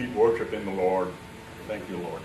keep worshiping the Lord. Thank you, Lord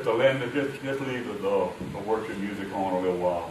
Jesus. Sister Linda, just, just leave the, the worship music on a little while.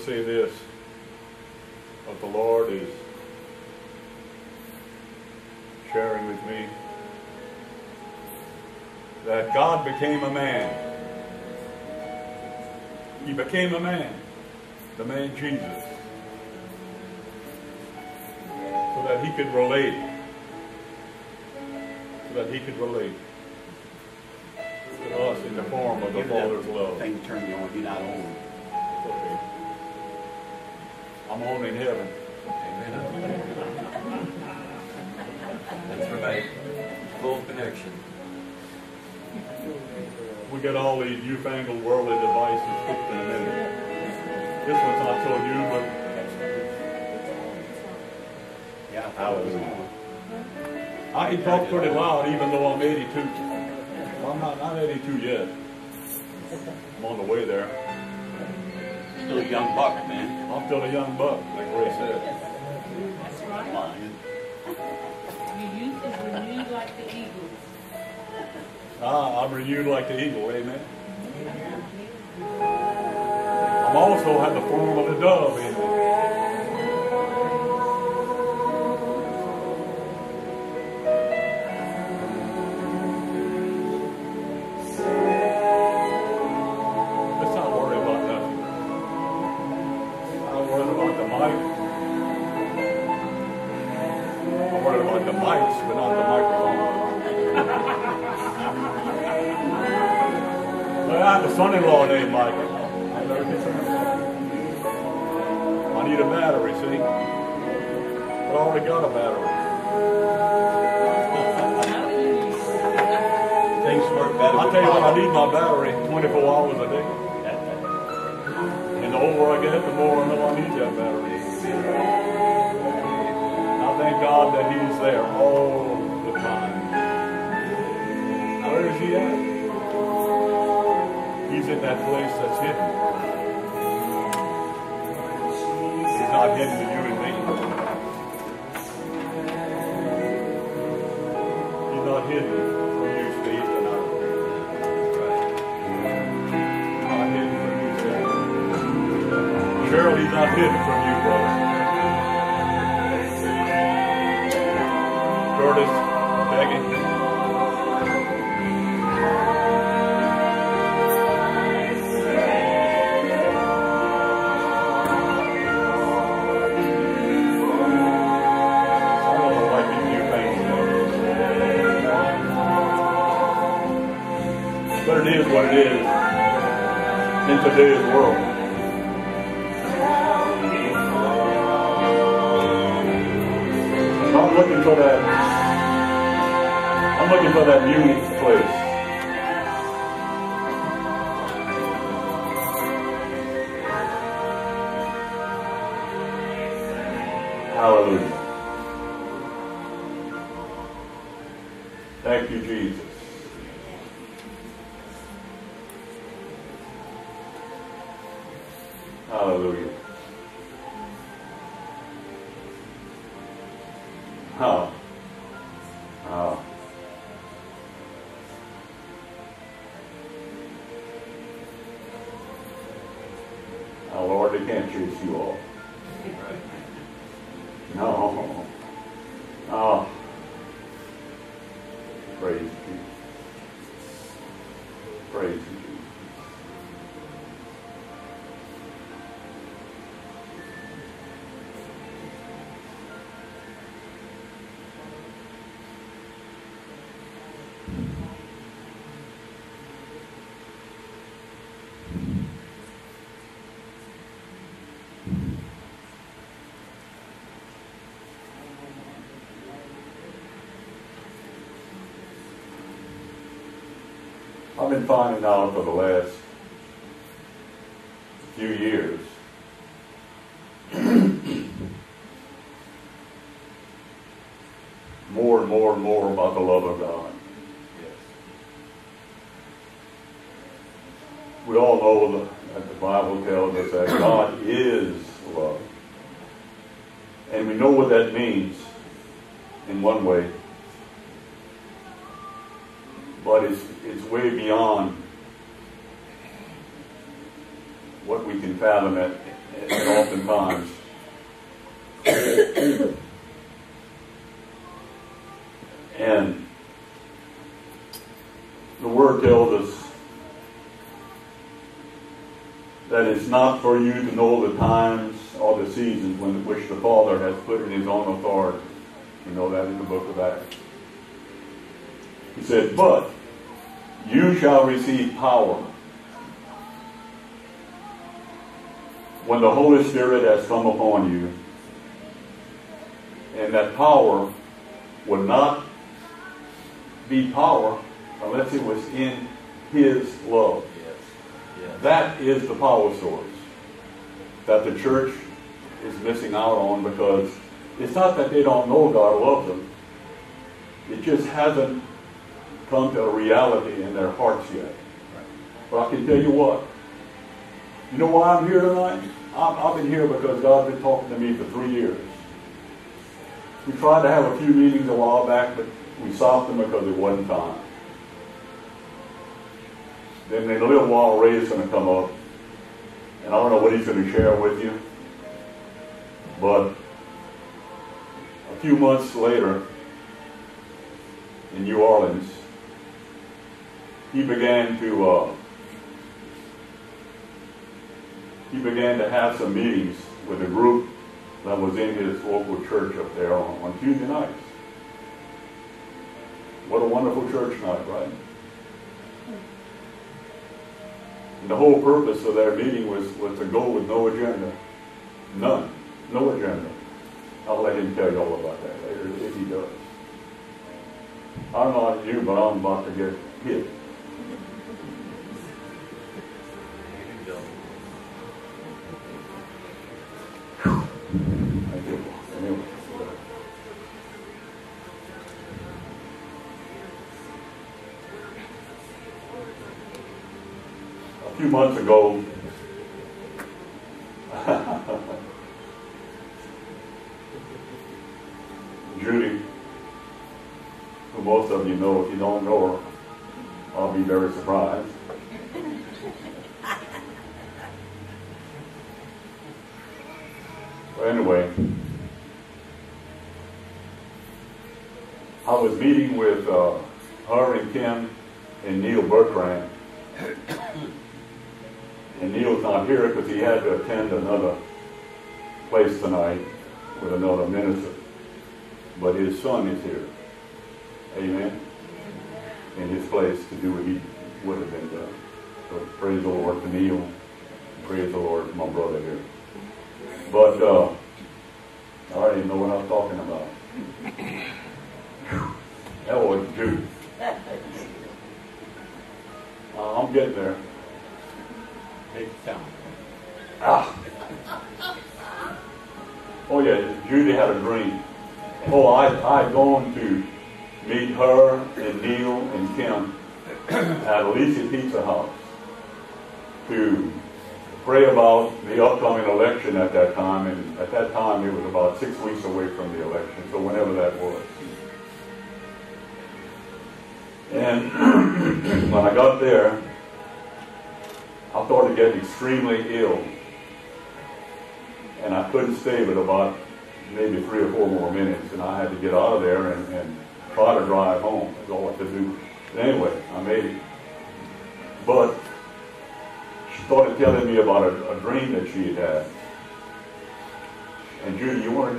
To say this. What the Lord is sharing with me. That God became a man. He became a man. The man Jesus. So that he could relate. So that he could relate to us in the form of the Father's love. Thing turn you on, you're not on. I'm on in heaven. Amen. That's right. Full connection. We get all these newfangled worldly devices in a minute. This one's not so new, but Yeah, I was. I can talk pretty loud even though I'm 82. Well, I'm not, not 82 yet. I'm on the way there. I'm still a young buck, man. I'm still a young buck, like Ray said. That's right. Lion. Your youth is renewed like the eagle. Ah, I'm renewed like the eagle, amen. I'm also have the form of the dove But I already got a battery. Things work better. I tell you what, I need my battery 24 hours a day. And the older I get, the more I know I need that battery. I thank God that He's there all the time. Where is He at? He's in that place that's hidden. He's not hidden looking for that unique place. I've been finding out for the last few years more and more and more about the love of God. We all know the- that the Bible tells us that God is love. And we know what that means in one way. But it's, it's way beyond what we can fathom it, and oftentimes. and the Word tells us that it's not for you to know the times or the seasons when which the Father has put in His own authority. You know that in the book of Acts. He said, But you shall receive power when the Holy Spirit has come upon you. And that power would not be power unless it was in His love. That is the power source that the church is missing out on because it's not that they don't know God loves them. It just hasn't come to a reality in their hearts yet. But I can tell you what. You know why I'm here tonight? I'm, I've been here because God's been talking to me for three years. We tried to have a few meetings a while back, but we stopped them because it wasn't time. Then in a little while, Ray's going to come up, and I don't know what he's going to share with you. But a few months later, in New Orleans, he began to uh, he began to have some meetings with a group that was in his local church up there on, on Tuesday nights. What a wonderful church night, right? And the whole purpose of their meeting was, was to go with no agenda. None. No agenda. I'll let him tell you all about that later if he does. I don't know you, but I'm about to get hit. Months ago, son is here. Amen. In his place to do what he would have been done. So praise the Lord Neal. Praise the Lord my brother here.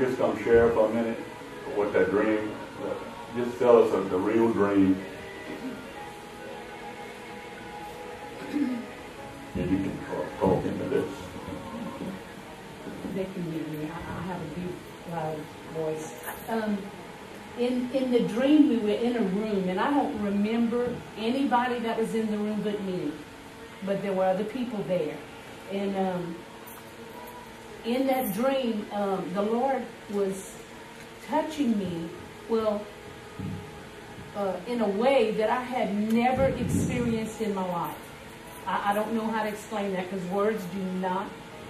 You want to just share for a minute what that dream? Just tell us the real dream. And you can talk- into this. They can hear me. I, I have a deep, loud voice. Um, in, in the dream, we were in a room, and I don't remember anybody that was in the room but me. But there were other people there. And um, in that dream, um, the Lord was touching me, well, uh, in a way that I had never experienced in my life. I, I don't know how to explain that because words do not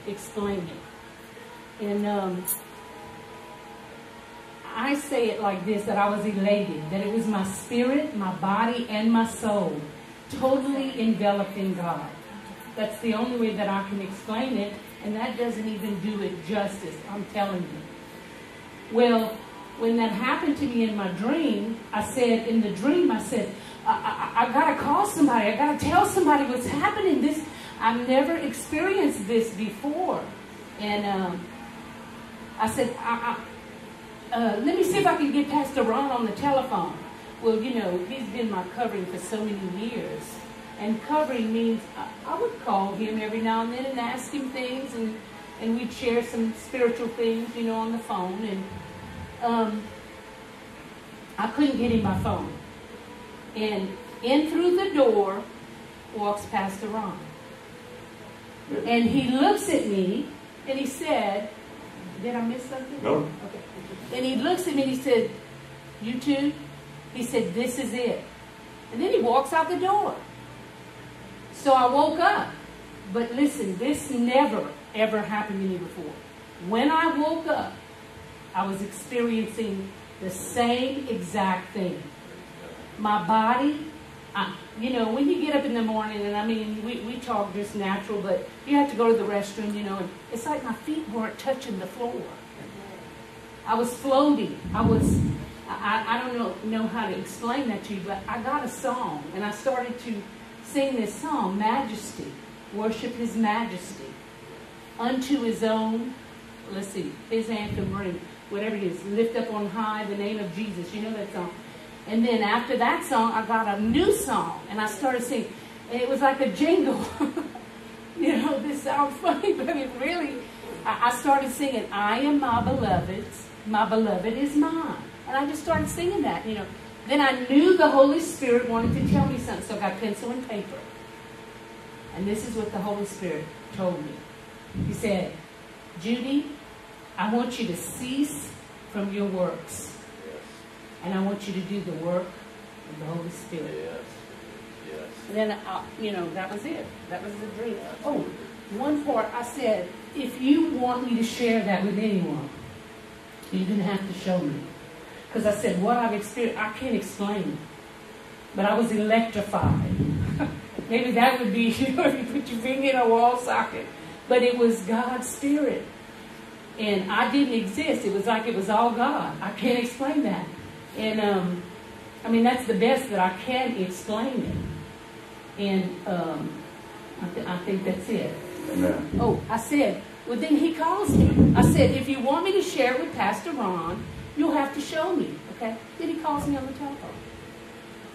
explain it. And um, I say it like this that I was elated, that it was my spirit, my body, and my soul totally enveloped in God. That's the only way that I can explain it, and that doesn't even do it justice, I'm telling you. Well, when that happened to me in my dream, I said, in the dream, I said, I, I, I gotta call somebody. I gotta tell somebody what's happening. This, I've never experienced this before. And um, I said, I, I, uh, let me see if I can get Pastor Ron on the telephone. Well, you know, he's been my covering for so many years. And covering means I, would call him every now and then and ask him things, and, and we'd share some spiritual things, you know, on the phone. And um, I couldn't get him by phone. And in through the door walks Pastor Ron. And he looks at me and he said, Did I miss something? No. Okay. And he looks at me and he said, You too? He said, This is it. And then he walks out the door. So I woke up. But listen, this never, ever happened to me before. When I woke up, I was experiencing the same exact thing. My body, I, you know, when you get up in the morning, and I mean, we, we talk just natural, but you have to go to the restroom, you know, and it's like my feet weren't touching the floor. I was floating. I was, I, I don't know, know how to explain that to you, but I got a song, and I started to sing this song, Majesty, worship His Majesty, unto His own, let's see, His anthem ring, whatever it is, lift up on high the name of Jesus. You know that song. And then after that song, I got a new song, and I started singing. And it was like a jingle. you know, this sounds funny, but it really, I, I started singing, I am my beloved's, my beloved is mine. And I just started singing that, you know. Then I knew the Holy Spirit wanted to tell me something, so I got pencil and paper. And this is what the Holy Spirit told me. He said, Judy, I want you to cease from your works. Yes. And I want you to do the work of the Holy Spirit. Yes. Yes. And then, I, you know, that was it. That was the dream. Oh, one part I said, if you want me to share that with anyone, you're going to have to show me. Because I said, what I've experienced, I can't explain. But I was electrified. Maybe that would be, you know, if you put your finger in a wall socket. But it was God's Spirit. And I didn't exist. It was like it was all God. I can't explain that. And, um, I mean, that's the best that I can explain it. And um, I, th- I think that's it. Amen. Oh, I said, well, then he calls me. I said, if you want me to share with Pastor Ron, you'll have to show me, okay? Then he calls me on the telephone.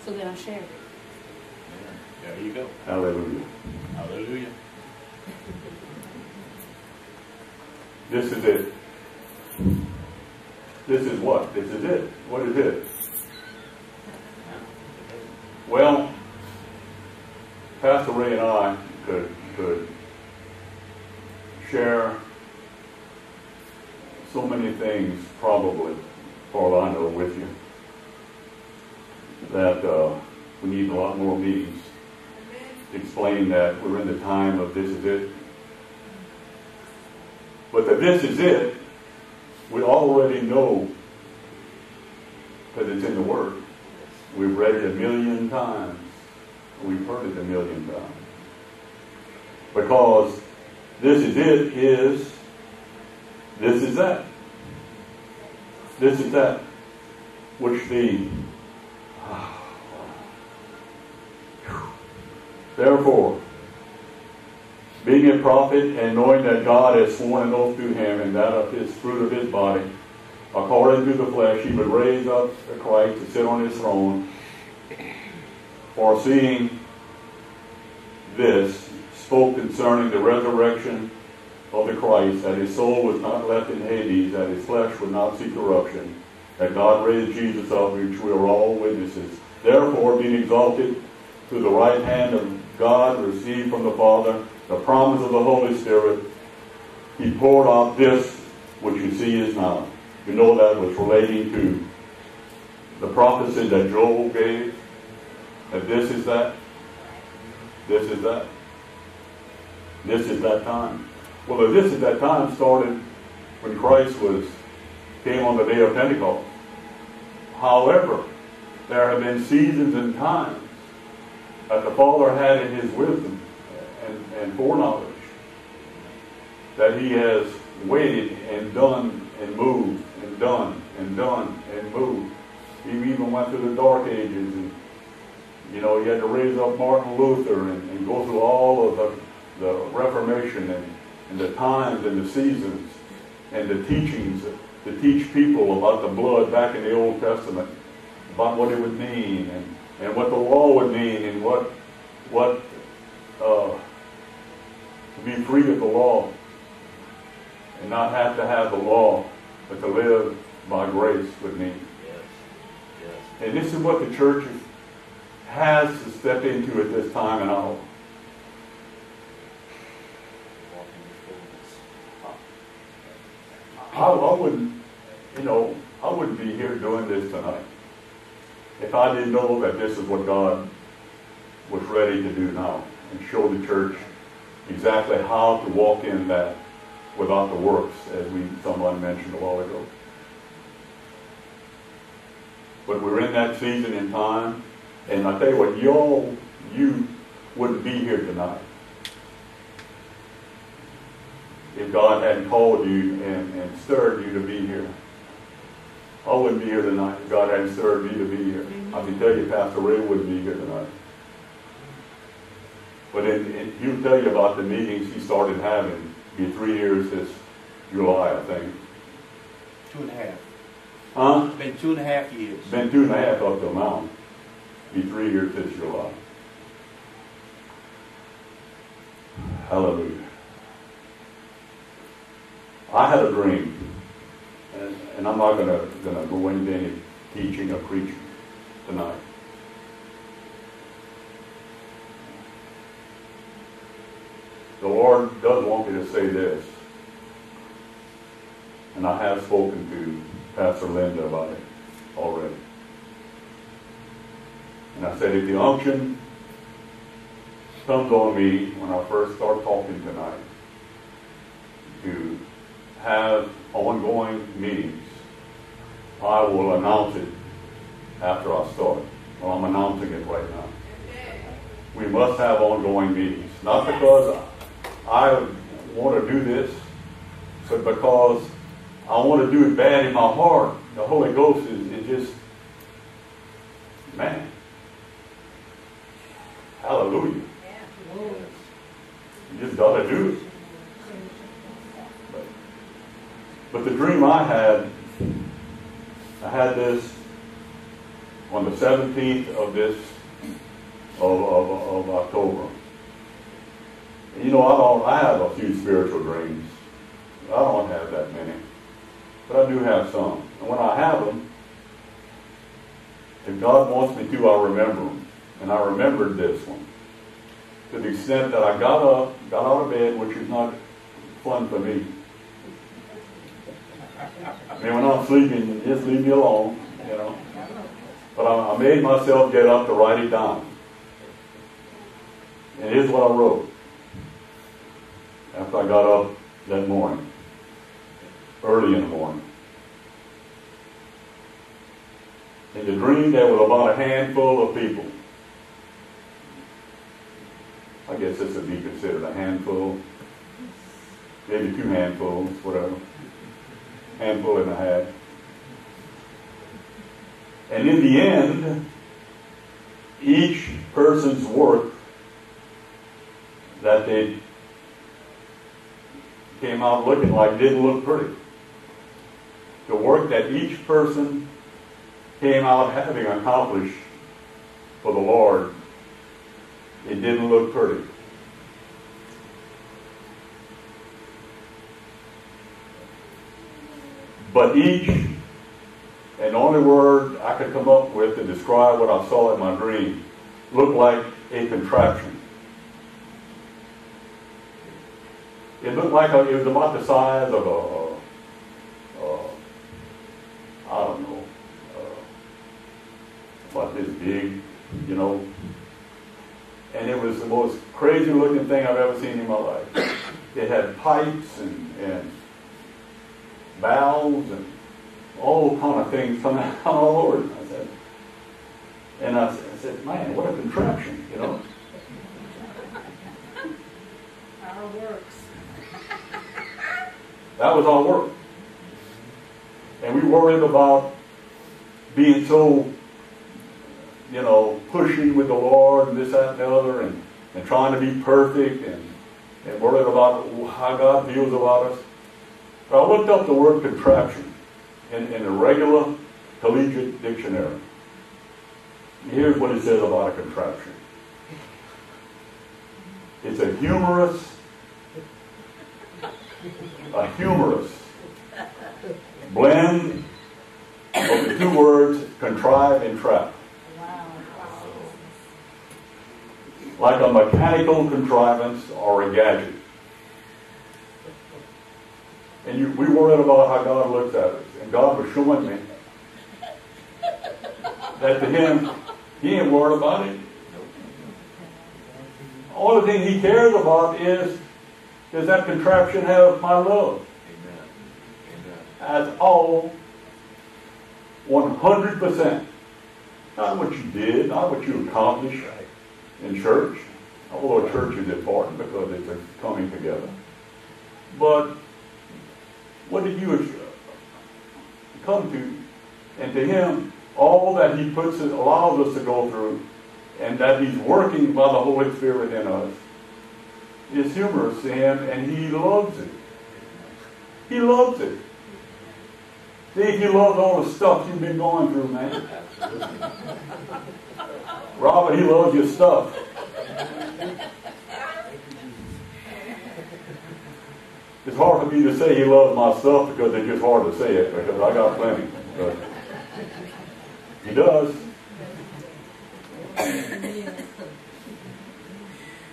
So then I shared it. There you go. Hallelujah. Hallelujah. This is it. This is what? This is it. What is it? Well, Pastor Ray and I could, could share so many things, probably, all I know, with you, that uh, we need a lot more meetings to explain that we're in the time of this is it. But that this is it, we already know because it's in the Word. We've read it a million times. We've heard it a million times. Because this is it is this is that. This is that. Which the Therefore, being a prophet and knowing that God has sworn an oath to him and that of his fruit of his body, according to the flesh, he would raise up Christ to sit on his throne, foreseeing this, spoke concerning the resurrection of the Christ, that his soul was not left in Hades, that his flesh would not see corruption, that God raised Jesus up, which we are all witnesses. Therefore, being exalted to the right hand of God, received from the Father the promise of the Holy Spirit, he poured out this which you see is now. You know that was relating to the prophecy that Joel gave, that this is that, this is that, this is that time. Well, this is that time started when Christ was came on the day of Pentecost. However, there have been seasons and times that the Father had in his wisdom and, and foreknowledge that he has waited and done and moved and done and done and moved. He even went through the dark ages and you know, he had to raise up Martin Luther and, and go through all of the, the Reformation and, and the times and the seasons and the teachings to teach people about the blood back in the Old Testament, about what it would mean and, and what the law would mean and what what uh, to be free of the law and not have to have the law, but to live by grace would mean. Yes. Yes. And this is what the church has to step into at this time and hour. Walking in fullness. I, wouldn't, you know, I wouldn't be here doing this tonight if I didn't know that this is what God was ready to do now and show the church exactly how to walk in that without the works, as we someone mentioned a while ago. But we're in that season in time, and I tell you what, y'all, you wouldn't be here tonight if God hadn't called you and, and stirred you to be here. I wouldn't be here tonight if God hadn't stirred me to be here. I can tell you, Pastor Ray wouldn't be here tonight. But in, in, he'll tell you about the meetings he started having. Be three years this July, I think. Two and a half. Huh? It's been two and a half years. It's been two and a half up till now. Be three years this July. Hallelujah. I had a dream, and, and I'm not gonna gonna go into any teaching or preaching tonight. The Lord does want me to say this, and I have spoken to Pastor Linda about it already. And I said, if the unction comes on me when I first start talking tonight to have ongoing meetings, I will announce it after I start. Well, I'm announcing it right now. We must have ongoing meetings, not because I want to do this, but because I want to do it bad in my heart. The Holy Ghost is, is just, man. Hallelujah. You just got to do it. But, but the dream I had, I had this on the 17th of this, of, of, of October. And you know, I don't, I have a few spiritual dreams. I don't have that many. But I do have some. And when I have them, if God wants me to, I remember them. And I remembered this one. To the extent that I got up, got out of bed, which is not fun for me. I mean, when I'm sleeping, you just leave me alone, you know. But I, I made myself get up to write it down. And here's what I wrote after I got up that morning, early in the morning. In the dream, there was about a handful of people. I guess this would be considered a handful, maybe two handfuls, whatever. Handful and a half. And in the end, each person's work that they came out looking like didn't look pretty. The work that each person came out having accomplished for the Lord, it didn't look pretty. But each, and only word I could come up with to describe what I saw in my dream, looked like a contraption. It looked like a, it was about the size of a, a, a I don't know, uh, about this big, you know. And it was the most crazy looking thing I've ever seen in my life. It had pipes and, and valves and all kind of things coming out all over it. I said, and I, I said, man, what a contraption, you know. Our works. That was our work. And we worried about being so, you know, pushing with the Lord and this, that, and the other, and, and trying to be perfect, and, and worried about how God feels about us. But I looked up the word contraption in, in the regular collegiate dictionary. Here's what it says about a contraption. It's a humorous, a humorous blend of the two words contrive and trap. Like a mechanical contrivance or a gadget. And you, we worried about how God looks at us. And God was showing me that to him, he ain't worried about it. All the thing he cares about is, does that contraption have my love? Amen. Amen. That's all 100%. Not what you did, not what you accomplished in church. Although church is important because it's a coming together. But what did you come to? And to him, all that he puts it, allows us to go through, and that he's working by the Holy Spirit in us, is humorous to him, and he loves it. He loves it. See you loved all the stuff you've been going through, man. Robert, he loves your stuff. It's hard for me to say he loves my stuff because it's just hard to say it because I got plenty. But he does.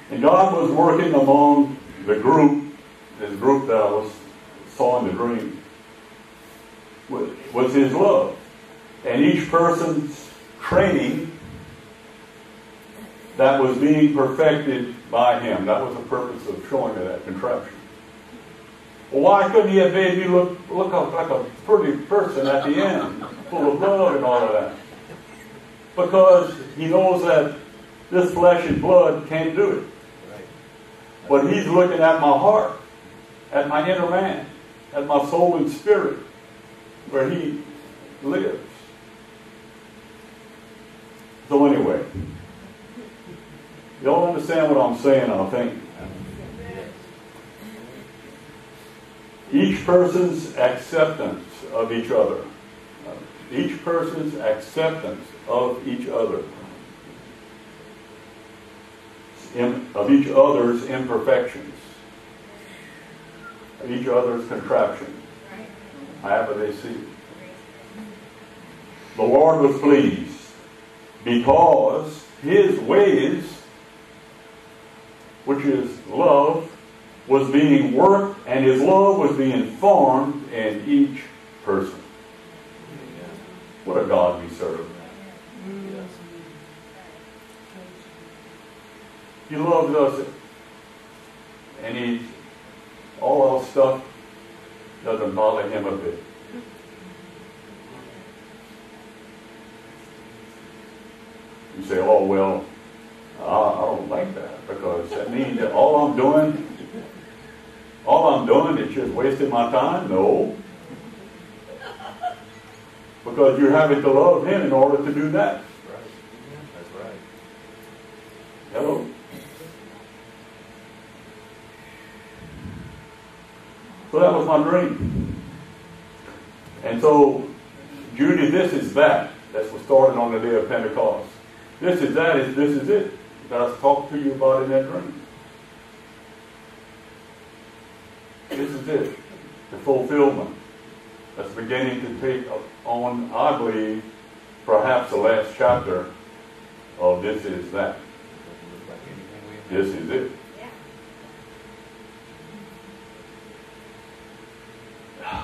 And God was working among the group, this group that I was saw in the dream, was, his love. And each person's training that was being perfected by him. That was the purpose of showing me that contraption. Why couldn't he have made me look look like a pretty person at the end, full of love and all of that? Because he knows that this flesh and blood can't do it. But he's looking at my heart, at my inner man, at my soul and spirit, where he lives. So anyway, y'all understand what I'm saying, I think. Each person's acceptance of each other. Each person's acceptance of each other. In, of each other's imperfections. Of each other's contraptions. However they see. The Lord was pleased because his ways, which is love, was being worked and his love was being formed in each person. What a God we serve. He loves us and he all our stuff doesn't bother him a bit. You say, oh well, I, I don't like that because that means that all I'm doing all I'm doing is just wasting my time? No. Because you're having to love him in order to do that. That's right. Hello? So that was my dream. And so, Judy, this is that. That's what started on the day of Pentecost. This is that. Is This is it that I talked to you about in that dream. This is it. The fulfillment. That's beginning to take on, I believe, perhaps the last chapter of This Is That. This is it.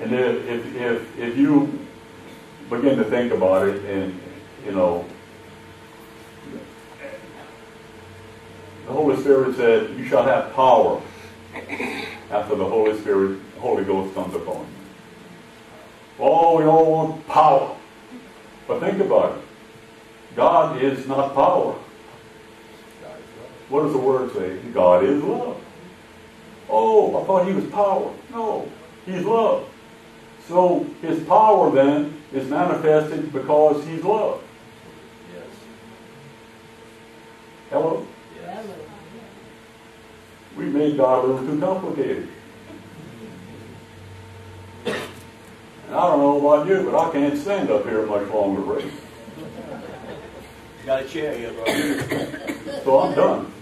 And if, if, if, if you begin to think about it and, you know, the Holy Spirit said, you shall have power after the Holy Spirit, Holy Ghost comes upon you. Oh, we all want power. But think about it. God is not power. What does the word say? God is love. Oh, I thought he was power. No, he's love. So his power then is manifested because he's love. Yes. Hello? Yes. We made God a little too complicated. And I don't know about you, but I can't stand up here much longer, Ray. Got a chair here, brother. So I'm done.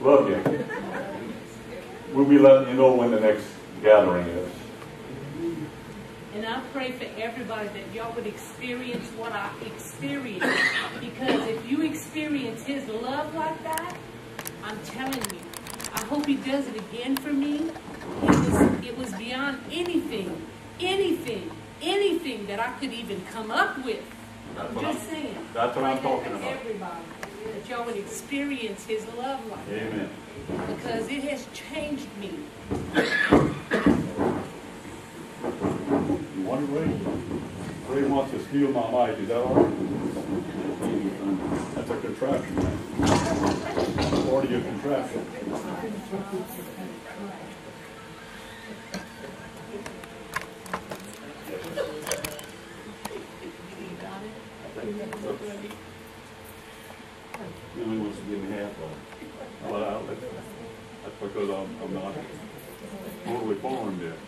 Love you. We'll be letting you know when the next gathering is. And I pray for everybody that y'all would experience what I experienced. Because if you experience His love like that, I'm telling you, I hope He does it again for me. It was, it was beyond anything, anything, anything that I could even come up with. That's I'm just I'm- saying. that's what I'm talking about. Everybody, that y'all would experience His love like that. Amen. Because it has changed me. You want to Ray? Ray wants to steal my mic, is that all right? That's a contraption, Or your contraption. Wants to give me half of I'll, that's because I'm, I'm not totally formed yet.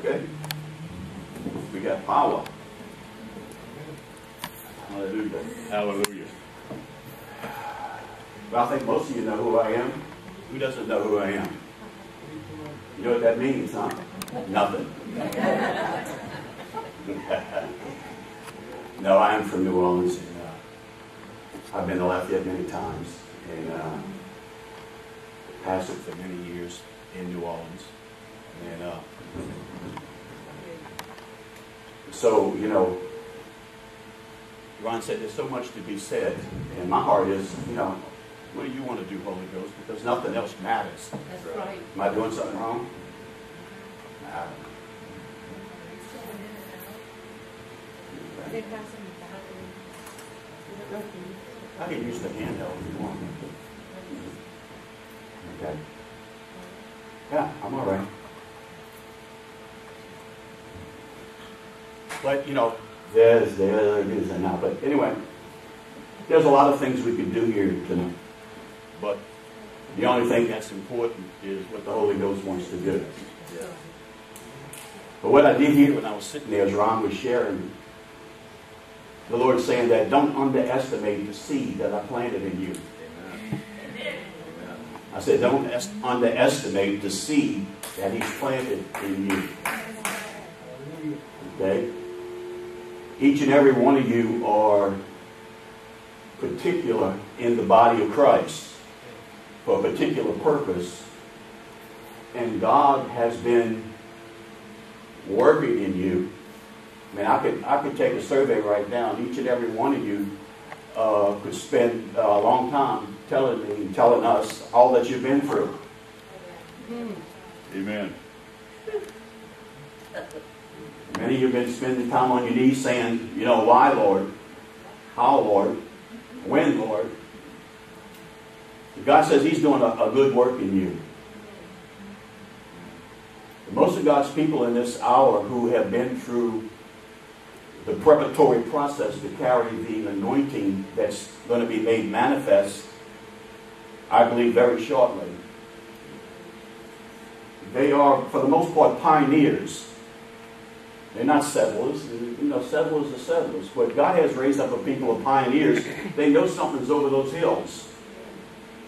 Okay? We got power. Hallelujah. Hallelujah. Well, I think most of you know who I am. Who doesn't know who I am? You know what that means, huh? Nothing. no, I am from New Orleans. And, uh, I've been to Lafayette many times and uh, pastored for many years in New Orleans. And uh, so, you know, Ron said there's so much to be said, and my heart is, you know, what do you want to do, Holy Ghost? Because nothing else matters. That's right. Am I doing something wrong? I can use the handheld if you want. Okay. Yeah, I'm all right. But, you know, there's, there it is now. But anyway, there's a lot of things we could do here tonight. But the only thing that's important is what the Holy Ghost wants to do. But what I did hear when I was sitting there as Ron was sharing, the Lord is saying that don't underestimate the seed that I planted in you. I said, don't es- underestimate the seed that He's planted in you. Okay? Each and every one of you are particular in the body of Christ for a particular purpose. And God has been working in you. I mean, I could, I could take a survey right now, and each and every one of you uh, could spend a long time telling me telling us all that you've been through. Amen. Many of you have been spending time on your knees saying, you know, why, Lord? How, Lord? When, Lord? God says He's doing a, a good work in you. Most of God's people in this hour who have been through the preparatory process to carry the anointing that's going to be made manifest, I believe, very shortly. They are, for the most part, pioneers. They're not settlers. You know, settlers are settlers. But God has raised up a people of pioneers. They know something's over those hills.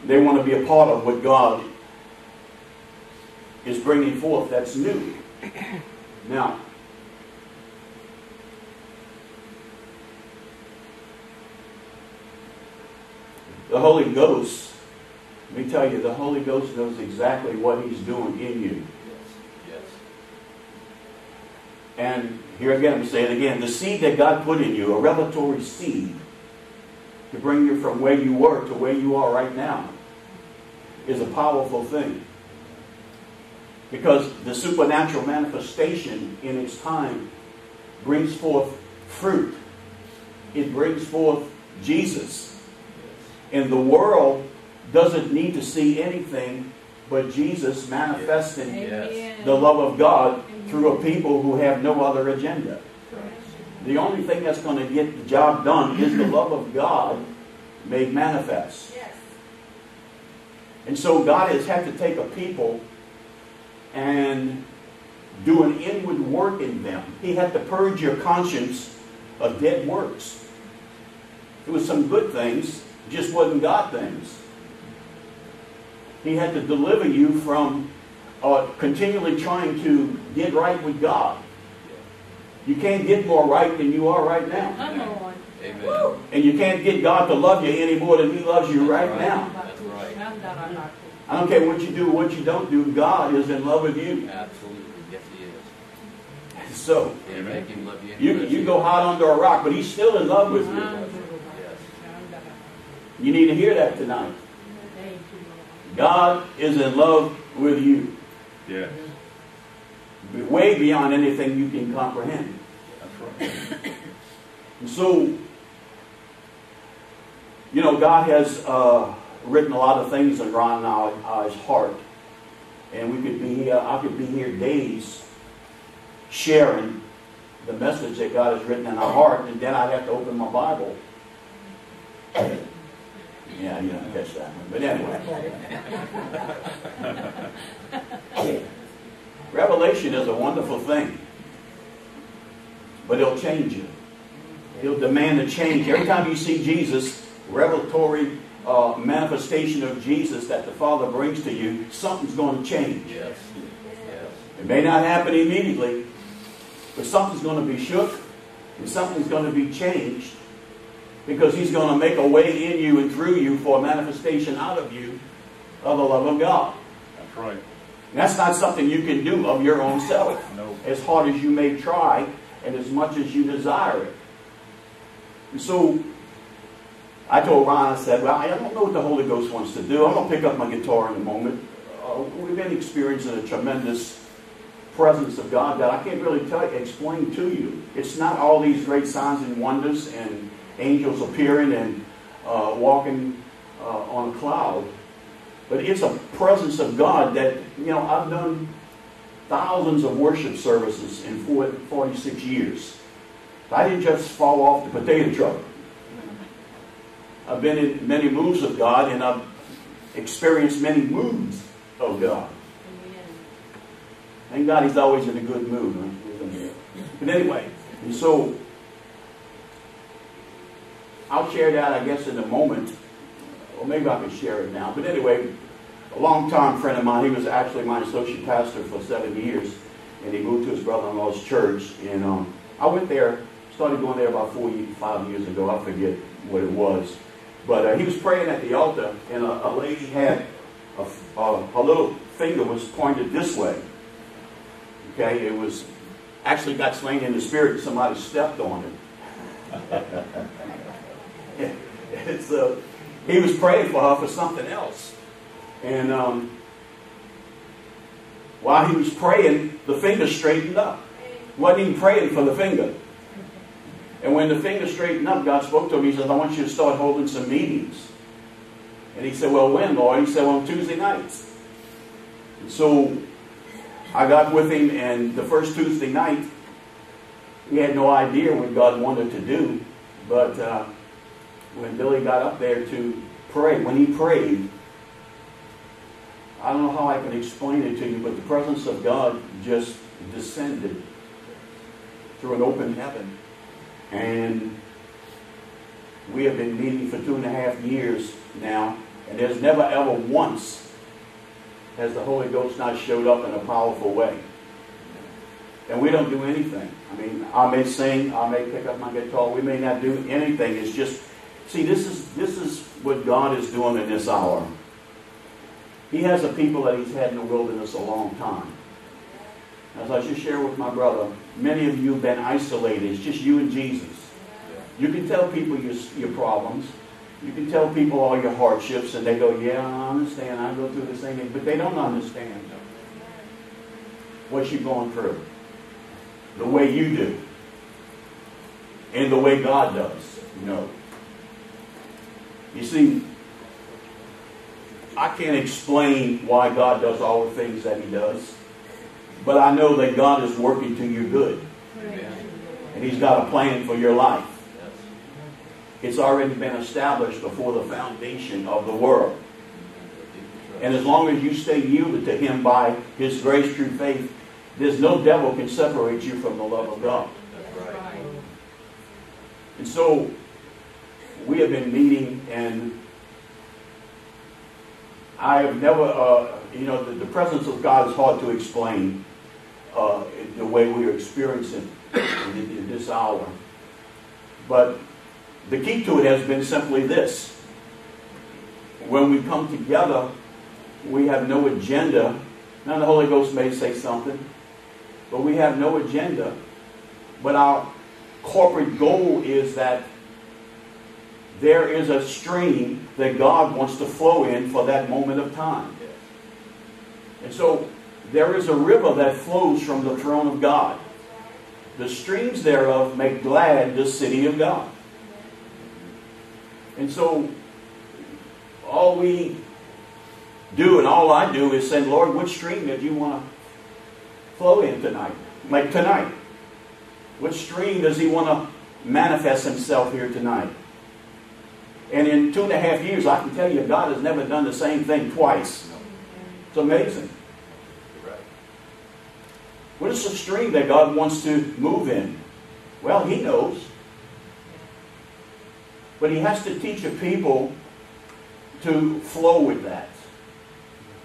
They want to be a part of what God is bringing forth that's new. Now, the Holy Ghost, let me tell you, the Holy Ghost knows exactly what He's doing in you. And here again, I'm saying again, the seed that God put in you, a revelatory seed, to bring you from where you were to where you are right now, is a powerful thing. Because the supernatural manifestation in its time brings forth fruit. It brings forth Jesus. And the world doesn't need to see anything but Jesus manifesting Yes. the love of God mm-hmm. through a people who have no other agenda. The only thing that's going to get the job done is the love of God made manifest. And so God has had to take a people and do an inward work in them. He had to purge your conscience of dead works. It was some good things, just wasn't God things. He had to deliver you from uh, continually trying to get right with God. You can't get more right than you are right now. Come on. Amen. And you can't get God to love you any more than He loves you right now. That's right. I don't care what you do, what you don't do, God is in love with you. Absolutely. Yes, he is. So, Can't make love you. you, you go hide under a rock, but He's still in love with you. Yes. You need to hear that tonight. God is in love with you, Yes. way beyond anything you can comprehend. That's right. And so, you know, God has uh, written a lot of things in Ron and I's heart. And we could be here, I could be here days sharing the message that God has written in our heart, and then I'd have to open my Bible. Yeah, you don't catch that one. But anyway. Revelation is a wonderful thing. But it'll change you. It'll demand a change. Every time you see Jesus, revelatory uh, manifestation of Jesus that the Father brings to you, something's going to change. Yes. Yes. It may not happen immediately, but something's going to be shook and something's going to be changed because He's going to make a way in you and through you for a manifestation out of you of the love of God. That's right. And that's not something you can do of your own self, No. as hard as you may try and as much as you desire it. And so I told Ron, I said, Well, I don't know what the Holy Ghost wants to do. I'm going to pick up my guitar in a moment. Uh, we've been experiencing a tremendous presence of God that I can't really tell explain to you. It's not all these great signs and wonders and angels appearing and uh, walking uh, on a cloud. But it's a presence of God that, you know, I've done thousands of worship services in 46 years. I didn't just fall off the potato truck. I've been in many moves of God and I've experienced many moods of God. Thank God he's always in a good mood. But anyway, and so I'll share that, I guess, in a moment. Or maybe I can share it now. But anyway, a long-time friend of mine, he was actually my associate pastor for seven years. And he moved to his brother-in-law's church. And um, I went there, started going there about four, five years ago. I forget what it was. But uh, he was praying at the altar, and a, a lady had a, a, a little finger was pointed this way. Okay, it was actually got slain in the spirit. Somebody stepped on it. it's uh, he was praying for her for something else, and um, while he was praying, the finger straightened up. wasn't even praying for the finger. And when the finger straightened up, God spoke to him. He said, "I want you to start holding some meetings." And he said, "Well, when, Lord?" He said, "Well, on Tuesday nights." And so I got with him, and the first Tuesday night, he had no idea what God wanted to do. But uh, when Billy got up there to pray, when he prayed, I don't know how I can explain it to you, but the presence of God just descended through an open heaven. And we have been meeting for two and a half years now, and there's never ever once has the Holy Ghost not showed up in a powerful way. And we don't do anything. I mean, I may sing, I may pick up my guitar, we may not do anything. It's just see this is this is what God is doing in this hour. He has a people that he's had in the wilderness a long time. As I just shared with my brother, many of you have been isolated. It's just you and Jesus. You can tell people your, your problems. You can tell people all your hardships, and they go, Yeah, I understand. I go through the same thing. But they don't understand what you're going through the way you do and the way God does. You know. You see, I can't explain why God does all the things that He does, but I know that God is working to your good, and He's got a plan for your life. It's already been established before the foundation of the world. And as long as you stay yielded to Him by His grace through faith, there's no devil can separate you from the love of God. Right. And so we have been meeting, and I have never, uh, you know, the, the presence of God is hard to explain uh, the way we are experiencing in, in this hour. But the key to it has been simply this. When we come together, we have no agenda. Now, the Holy Ghost may say something, but we have no agenda. But our corporate goal is that there is a stream that God wants to flow in for that moment of time. And so there is a river that flows from the throne of God. The streams thereof make glad the city of God. And so, all we do and all I do is say, Lord, which stream did you want to flow in tonight? Like tonight. Which stream does he want to manifest himself here tonight? And in two and a half years, I can tell you, God has never done the same thing twice. It's amazing. What is the stream that God wants to move in? Well, He knows. But He has to teach a people to flow with that.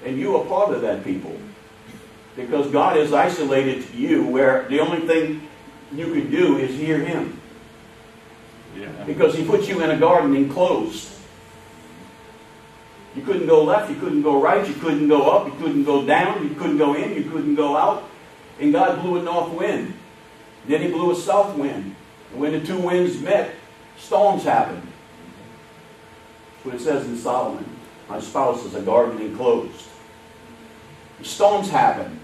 And you are part of that people. Because God has isolated you where the only thing you can do is hear Him. Yeah. Because He put you in a garden enclosed. You couldn't go left, you couldn't go right, you couldn't go up, you couldn't go down, you couldn't go in, you couldn't go out. And God blew a north wind. Then He blew a south wind. And when the two winds met, storms happened. That's what it says in Solomon. My spouse is a garden enclosed. Storms happen.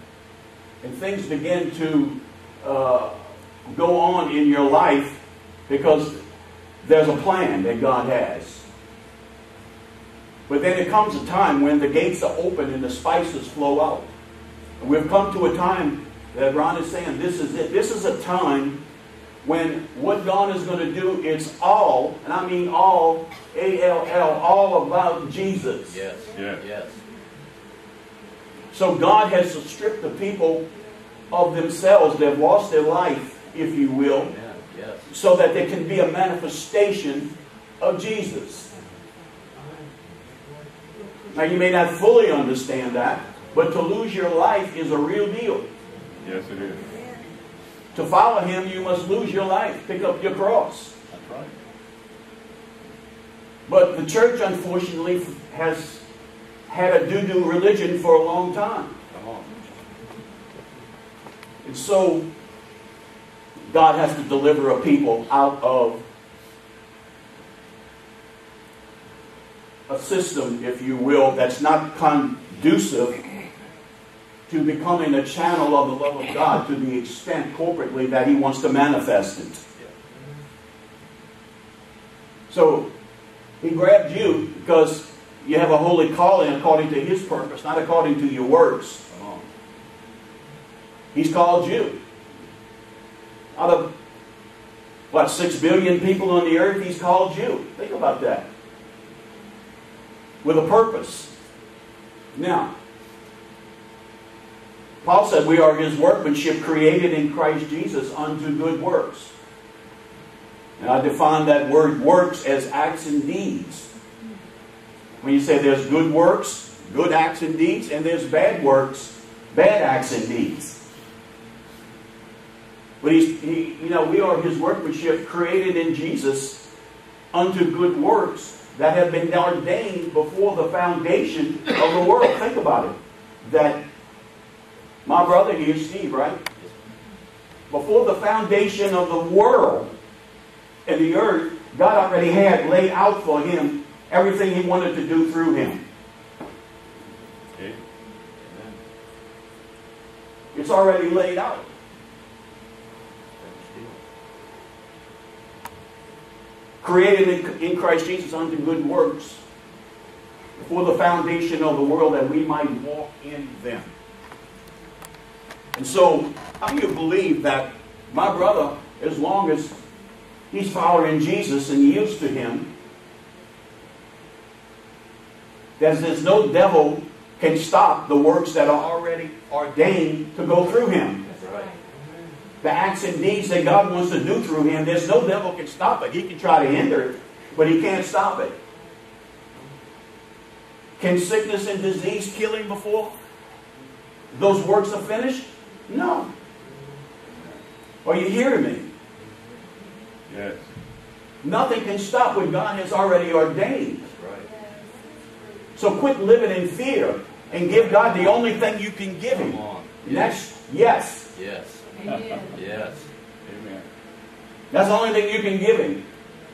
And things begin to uh, go on in your life because there's a plan that God has. But then it comes a time when the gates are open and the spices flow out. And we've come to a time that Ron is saying this is it. This is a time when what God is going to do is all, and I mean all, A L L, all about Jesus. Yes. Yes. Yes. So God has stripped the people of themselves. They've lost their life, if you will, Amen. Yes. so that there can be a manifestation of Jesus. Now, you may not fully understand that, but to lose your life is a real deal. Yes, it is. To follow Him, you must lose your life, pick up your cross. That's right. But the church, unfortunately, has had a doo-doo religion for a long time. Come on. And so, God has to deliver a people out of a system, if you will, that's not conducive to becoming a channel of the love of God to the extent corporately that He wants to manifest it. So, He grabbed you because you have a holy calling according to His purpose, not according to your works. He's called you. Out of, what, six billion people on the earth, He's called you. Think about that. With a purpose. Now, Paul said we are His workmanship created in Christ Jesus unto good works. And I define that word works as acts and deeds. When you say there's good works, good acts and deeds, and there's bad works, bad acts and deeds. But he's, he, you know, we are his workmanship created in Jesus unto good works that have been ordained before the foundation of the world. Think about it. That my brother here, Steve, right? Before the foundation of the world and the earth, God already had laid out for him everything he wanted to do through him. Okay. It's already laid out. created in, in Christ Jesus unto good works before the foundation of the world that we might walk in them. And so, how do you believe that my brother, as long as he's following Jesus and yields to him, that there's no devil can stop the works that are already ordained to go through him? Right. the acts and deeds that God wants to do through him, there's no devil can stop it. He can try to hinder it, but he can't stop it. Can sickness and disease kill him before those works are finished? No. Are you hearing me? Yes. Nothing can stop what God has already ordained. That's right. So quit living in fear and give God the only thing you can give Come him. on. And that's yes. Yes. Amen. Yes. Amen. That's the only thing you can give him.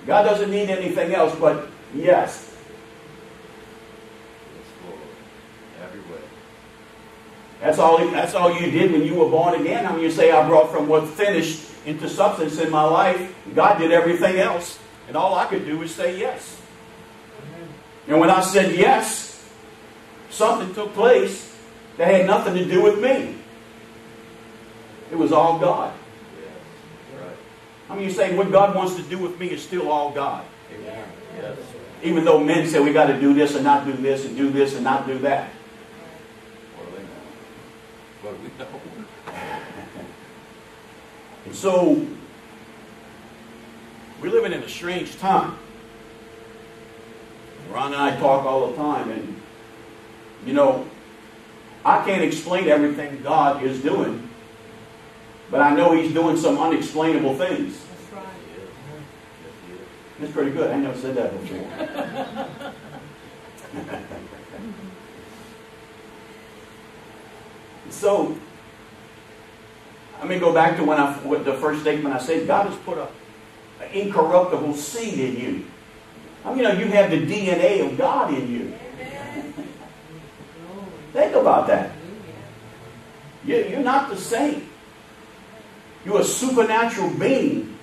God doesn't need anything else but yes. Yes, Lord. Every way. That's all, that's all you did when you were born again. I mean, you say, I brought from what's finished into substance in my life. God did everything else. And all I could do was say yes. And when I said yes, something took place that had nothing to do with me. It was all God. I mean, you say what God wants to do with me is still all God. Amen. Yes. Even though men say we got to do this and not do this and do this and not do that. What do they know? What do we know? So, we're living in a strange time. Ron and I talk all the time, and you know, I can't explain everything God is doing, but I know He's doing some unexplainable things. That's right. Yes. Yes. That's pretty good. I never said that before. so, let me go back to when I, with the first statement I said, God has put a, an incorruptible seed in you. I mean, you know, you have the DNA of God in you. Think about that. You- You're not the same. You're a supernatural being,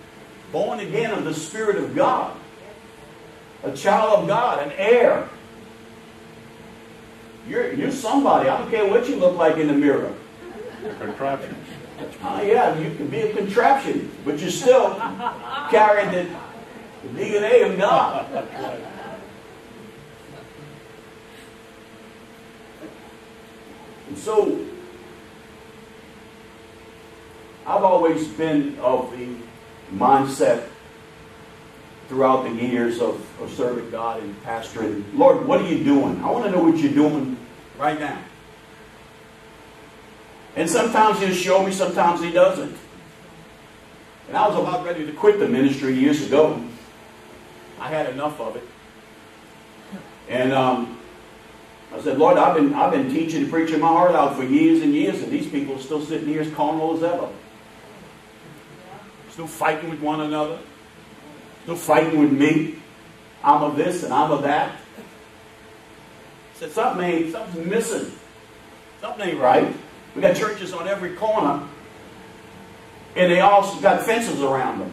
born again of the Spirit of God, a child of God, an heir. You're, you're somebody. I don't care what you look like in the mirror. Contraptions. Uh, yeah, you can be a contraption, but you're still carrying the, the DNA of God. And so, I've always been of the mindset throughout the years of, of serving God and pastoring. Lord, what are you doing? I want to know what you're doing right now. And sometimes he'll show me, sometimes he doesn't. And I was about ready to quit the ministry years ago. I had enough of it. And um, I said, Lord, I've been, I've been teaching and preaching my heart out for years and years, and these people are still sitting here as carnal as ever. Still fighting with one another. Still fighting with me. I'm of this and I'm of that. I said, something ain't, something's missing. Something ain't right. We got churches on every corner, and they all got fences around them.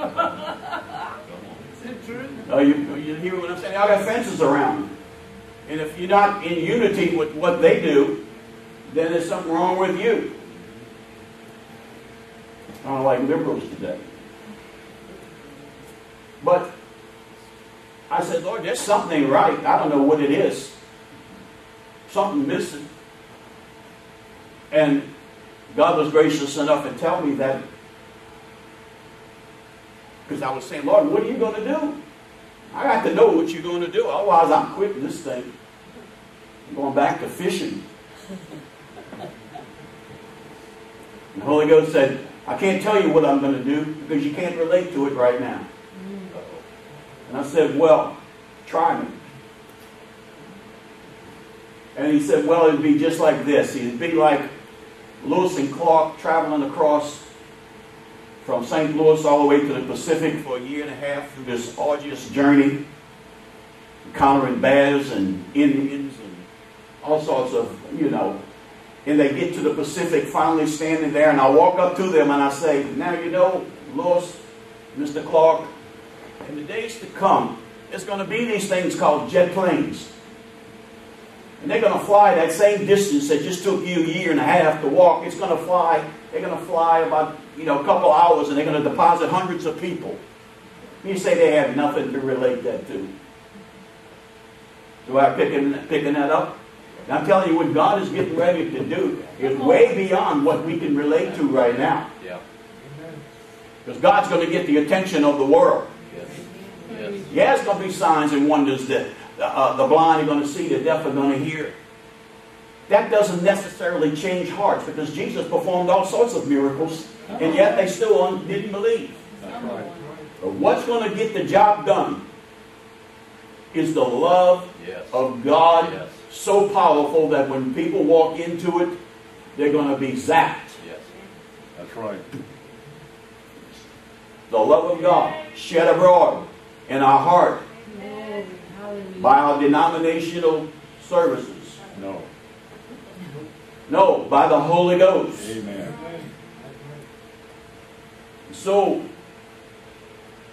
Is it true? Uh, you, you hear what I'm saying? They all got fences around them. And if you're not in unity with what they do, then there's something wrong with you. I don't like liberals today. But I said, Lord, there's something right. I don't know what it is. Something missing. And God was gracious enough to tell me that because I was saying, Lord, what are you going to do? I got to know what you're going to do. Otherwise, I'm quitting this thing. I'm going back to fishing. The Holy Ghost said, I can't tell you what I'm going to do because you can't relate to it right now. And I said, Well, try me. And he said, Well, it'd be just like this. It'd be like Lewis and Clark traveling across from St. Louis all the way to the Pacific for a year and a half through this arduous journey, encountering bears and Indians and all sorts of, you know. And they get to the Pacific, finally standing there, and I walk up to them and I say, Now you know, Lewis, Mr. Clark, in the days to come, there's going to be these things called jet planes. And they're going to fly that same distance that just took you a year and a half to walk. It's going to fly, they're going to fly about, you know, a couple hours and they're going to deposit hundreds of people. You say they have nothing to relate that to. Do I picking, picking that up? And I'm telling you, what God is getting ready to do is way beyond what we can relate to right now. Yeah. Because God's going to get the attention of the world. Yes. Yeah, there's going to be signs and wonders that uh, the blind are going to see, the deaf are going to hear. That doesn't necessarily change hearts because Jesus performed all sorts of miracles, and yet they still didn't believe. Right. But what's going to get the job done is the love Yes. of God Yes. so powerful that when people walk into it, they're going to be zapped. Yes. That's right. The love of God shed abroad in our heart Glory. By our denominational services. No. No, by the Holy Ghost. Amen. So,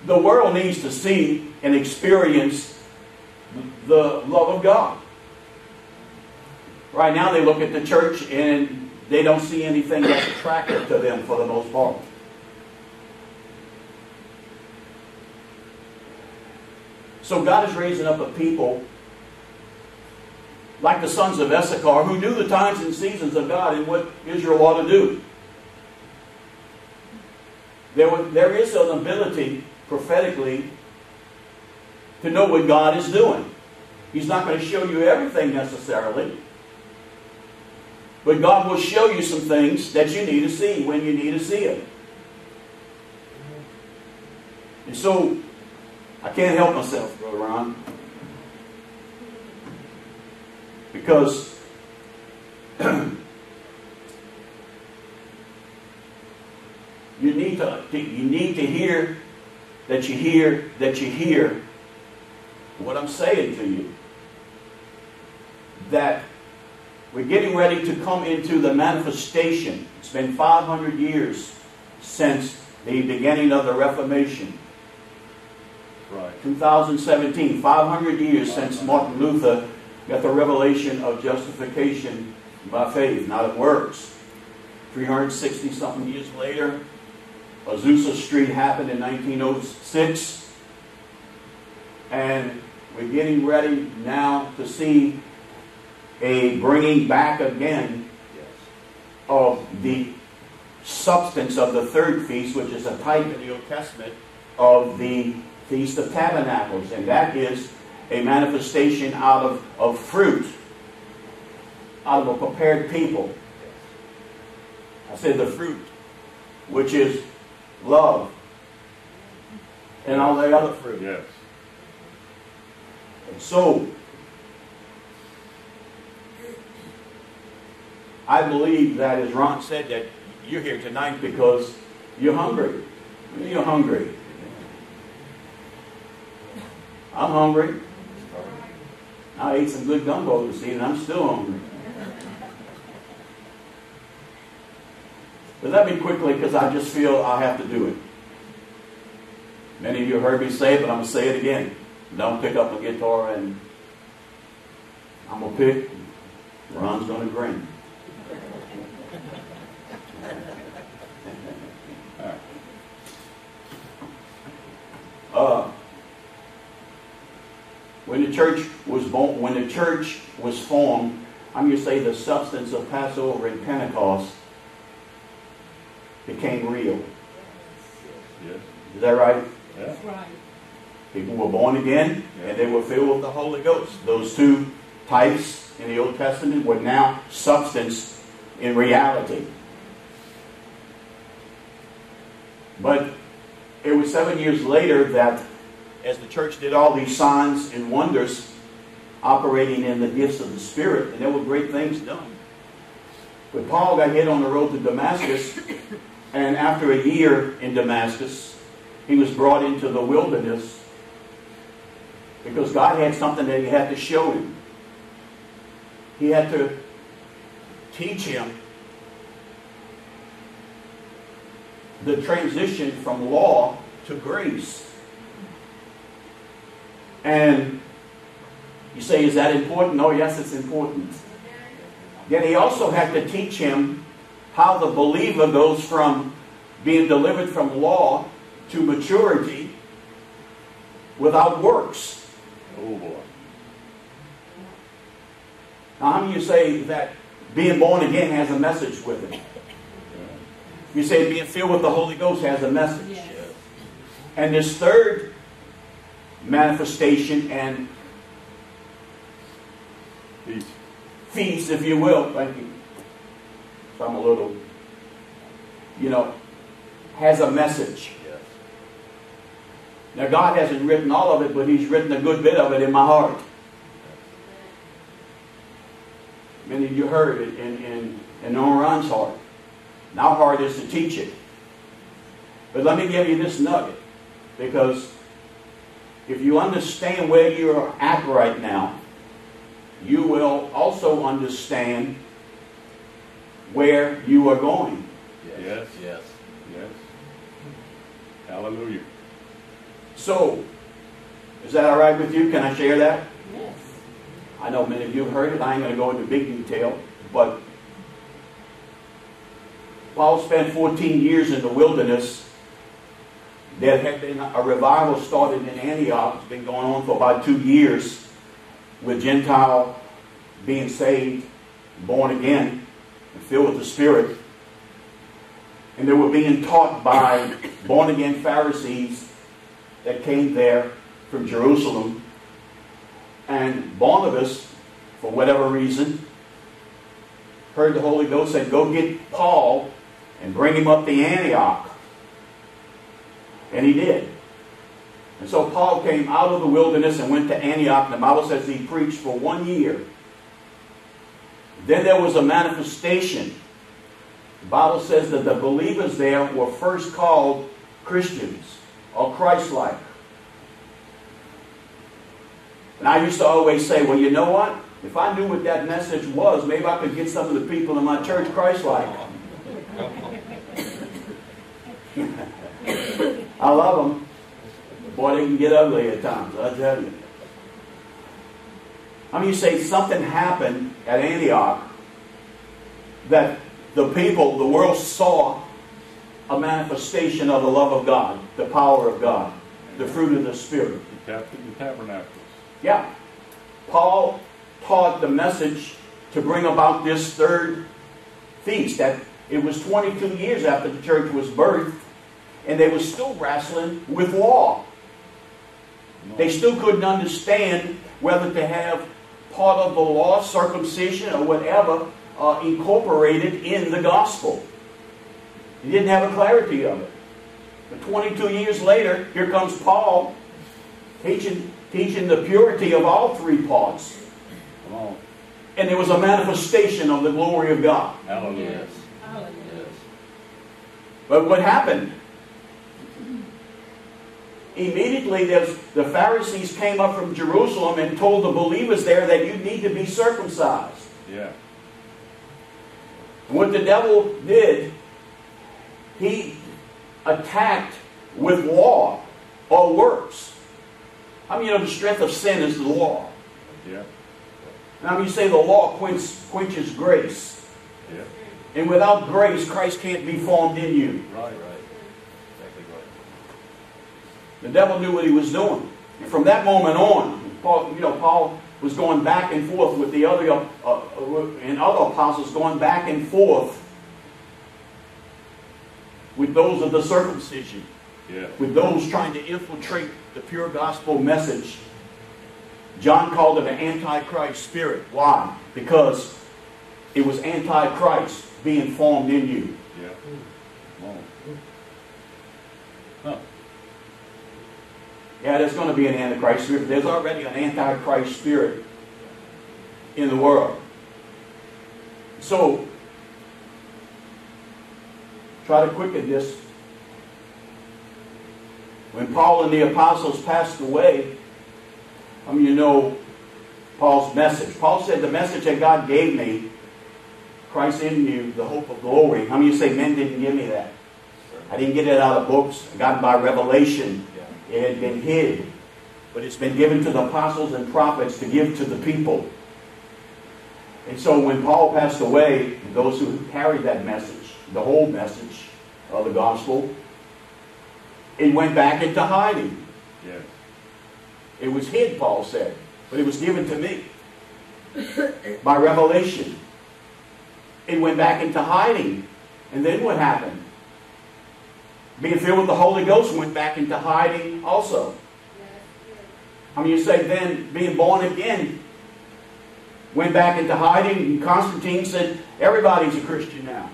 the world needs to see and experience the love of God. Right now, they look at the church and they don't see anything that's attractive to them for the most part. So God is raising up a people like the sons of Issachar who knew the times and seasons of God and what Israel ought to do. There, there is an ability prophetically to know what God is doing. He's not going to show you everything necessarily, but God will show you some things that you need to see when you need to see it. And so, I can't help myself, Brother Ron. Because you need to you need to hear that you hear that you hear what I'm saying to you. That we're getting ready to come into the manifestation. It's been 500 years since the beginning of the Reformation. Right. 2017, 500 years since Martin Luther got the revelation of justification by faith, not of works. 360 something years later, Azusa Street happened in 1906. And we're getting ready now to see a bringing back again of the substance of the third feast, which is a type in the Old Testament of the Feast of Tabernacles, and that is a manifestation out of, of fruit, out of a prepared people. I said the fruit, which is love, and all the other fruit. Yes. And so, I believe that, as Ron said, that you're here tonight because you're hungry. You're hungry. I'm hungry. I ate some good gumbo this evening. I'm still hungry. But let me quickly, because I just feel I have to do it. Many of you heard me say it, but I'm going to say it again. Don't pick up a guitar and I'm going to pick. Ron's going to grin. Uh, when the church was born, when the church was formed, I'm going to say the substance of Passover and Pentecost became real. Yes. Is that right? Yeah. That's right. People were born again and they were filled with the Holy Ghost. Those two types in the Old Testament were now substance in reality. But it was seven years later that, as the church did all these signs and wonders, operating in the gifts of the Spirit, and there were great things done. But Paul got hit on the road to Damascus, and after a year in Damascus, he was brought into the wilderness because God had something that He had to show him. He had to teach him the transition from law to grace. And you say, is that important? Oh, yes, it's important. Yet he also had to teach him how the believer goes from being delivered from law to maturity without works. Oh boy. Now, how many of you say that being born again has a message with it? You say being filled with the Holy Ghost has a message. Yes. And this third manifestation and Peace. feast, if you will, thank you. So I'm a little, you know, has a message. Yes. Now, God hasn't written all of it, but He's written a good bit of it in my heart. Many of you heard it in, in, in Ron's heart. And our heart is to teach it. But let me give you this nugget. Because if you understand where you're at right now, you will also understand where you are going. Yes. Yes. Yes. Hallelujah. So, is that all right with you? Can I share that? Yes. I know many of you have heard it. I ain't going to go into big detail, but Paul spent 14 years in the wilderness. There had been a revival started in Antioch. It's been going on for about two years with Gentile being saved, born again, and filled with the Spirit. And they were being taught by born again Pharisees that came there from Jerusalem. And Barnabas, for whatever reason, heard the Holy Ghost said, Go get Paul and bring him up to Antioch. And he did. And so Paul came out of the wilderness and went to Antioch. The Bible says he preached for one year. Then there was a manifestation. The Bible says that the believers there were first called Christians or Christ like. And I used to always say, well, you know what? If I knew what that message was, maybe I could get some of the people in my church Christ like. I love them. Boy, they can get ugly at times, I tell you. I mean, you say something happened at Antioch that the people, the world saw a manifestation of the love of God, the power of God, the fruit of the Spirit. The the tabernacles. Yeah. Paul taught the message to bring about this third feast. That it was 22 years after the church was birthed, and they were still wrestling with law. They still couldn't understand whether to have part of the law, circumcision, or whatever, uh, incorporated in the gospel. They didn't have a clarity of it. But 22 years later, here comes Paul teaching, teaching the purity of all three parts. And there was a manifestation of the glory of God. Hallelujah. Yes. Hallelujah. Yes. But what happened? Immediately, the Pharisees came up from Jerusalem and told the believers there that you need to be circumcised. Yeah. What the devil did, he attacked with law or works. I mean, you know, the strength of sin is the law. Yeah. Now, you say the law quench, quenches grace. Yeah. And without grace, Christ can't be formed in you. Right, right. The devil knew what he was doing. And from that moment on, Paul, you know, Paul was going back and forth with the other uh, uh, and other apostles going back and forth with those of the circumcision, Yeah. with those trying to infiltrate the pure gospel message. John called it an antichrist spirit. Why? Because it was antichrist being formed in you. Yeah. Come on. Huh. Yeah, there's going to be an antichrist spirit. There's already an antichrist spirit in the world. So, try to quicken this. When Paul and the apostles passed away, I mean, you know Paul's message. Paul said, The message that God gave me, Christ in you, the hope of glory. How many of you say, Men didn't give me that? I didn't get it out of books. I got it by revelation. It had been hid, but it's been given to the apostles and prophets to give to the people. And so when Paul passed away, those who carried that message, the whole message of the gospel, it went back into hiding. Yeah. It was hid, Paul said, but it was given to me by revelation. It went back into hiding. And then what happened? Being filled with the Holy Ghost went back into hiding also. I mean, you say then being born again went back into hiding. And Constantine said everybody's a Christian now.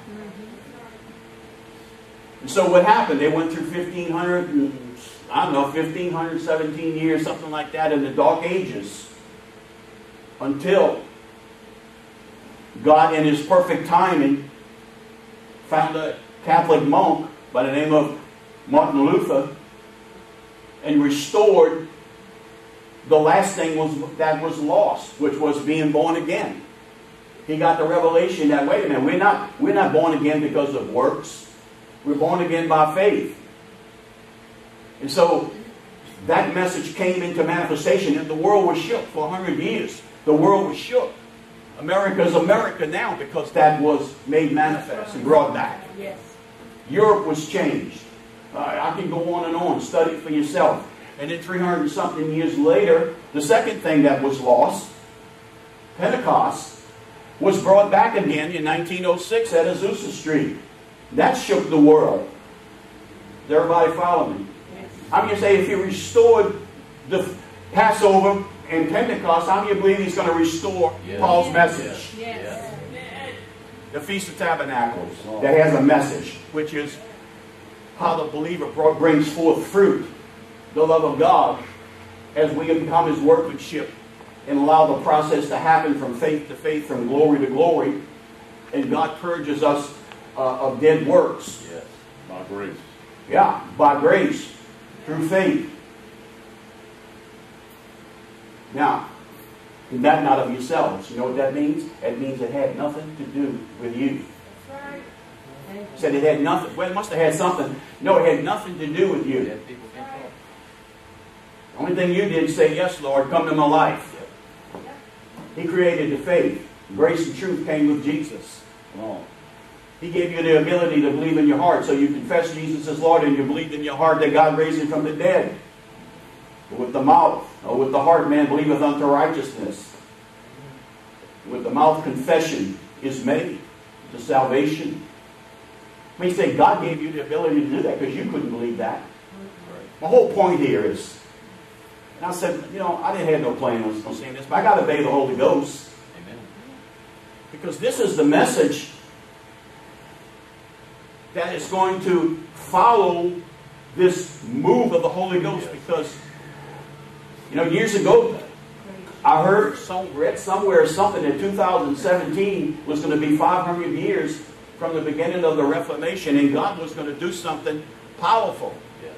And so what happened? They went through 1500, and, I don't know, 1500, 17 years, something like that in the Dark Ages until God, in His perfect timing, found a Catholic monk by the name of Martin Luther and restored the last thing was that was lost, which was being born again. He got the revelation that wait a minute, we're not we're not born again because of works. We're born again by faith. And so that message came into manifestation, and the world was shook for 100 years. the world was shook. America's America now because that was made manifest and brought back. Yes. Europe was changed. Uh, I can go on and on, study it for yourself. And then 300 and something years later, the second thing that was lost, Pentecost, was brought back again in 1906 at Azusa Street. That shook the world. Does everybody follow me? I'm going to say if he restored the Passover and Pentecost, how do you believe he's going to restore Yes. Paul's message? Yes. The Feast of Tabernacles that has a message, which is how the believer brought, brings forth fruit, the love of God, as we become His workmanship and allow the process to happen from faith to faith, from glory to glory, and God purges us uh, of dead works. Yes. By grace. Yeah, by grace, through faith. Now, and that not of yourselves. You know what that means? It means it had nothing to do with you. Said it had nothing. Well, it must have had something. No, it had nothing to do with you. Dead people can talk. The only thing you did is say, Yes, Lord, come to my life. He created the faith. Grace and truth came with Jesus. He gave you the ability to believe in your heart. So you confess Jesus as Lord and you believed in your heart that God raised him from the dead. But with the mouth, or with the heart, man believeth unto righteousness. With the mouth, confession is made to salvation. I mean, say God gave you the ability to do that because you couldn't believe that. My whole point here is, and I said, you know, I didn't have no plan on on saying this, but I got to obey the Holy Ghost. Amen. Because this is the message that is going to follow this move of the Holy Ghost. Because, you know, years ago, I heard, some, read somewhere something that 2017 was going to be 500 years from the beginning of the Reformation, and God was going to do something powerful. Yes.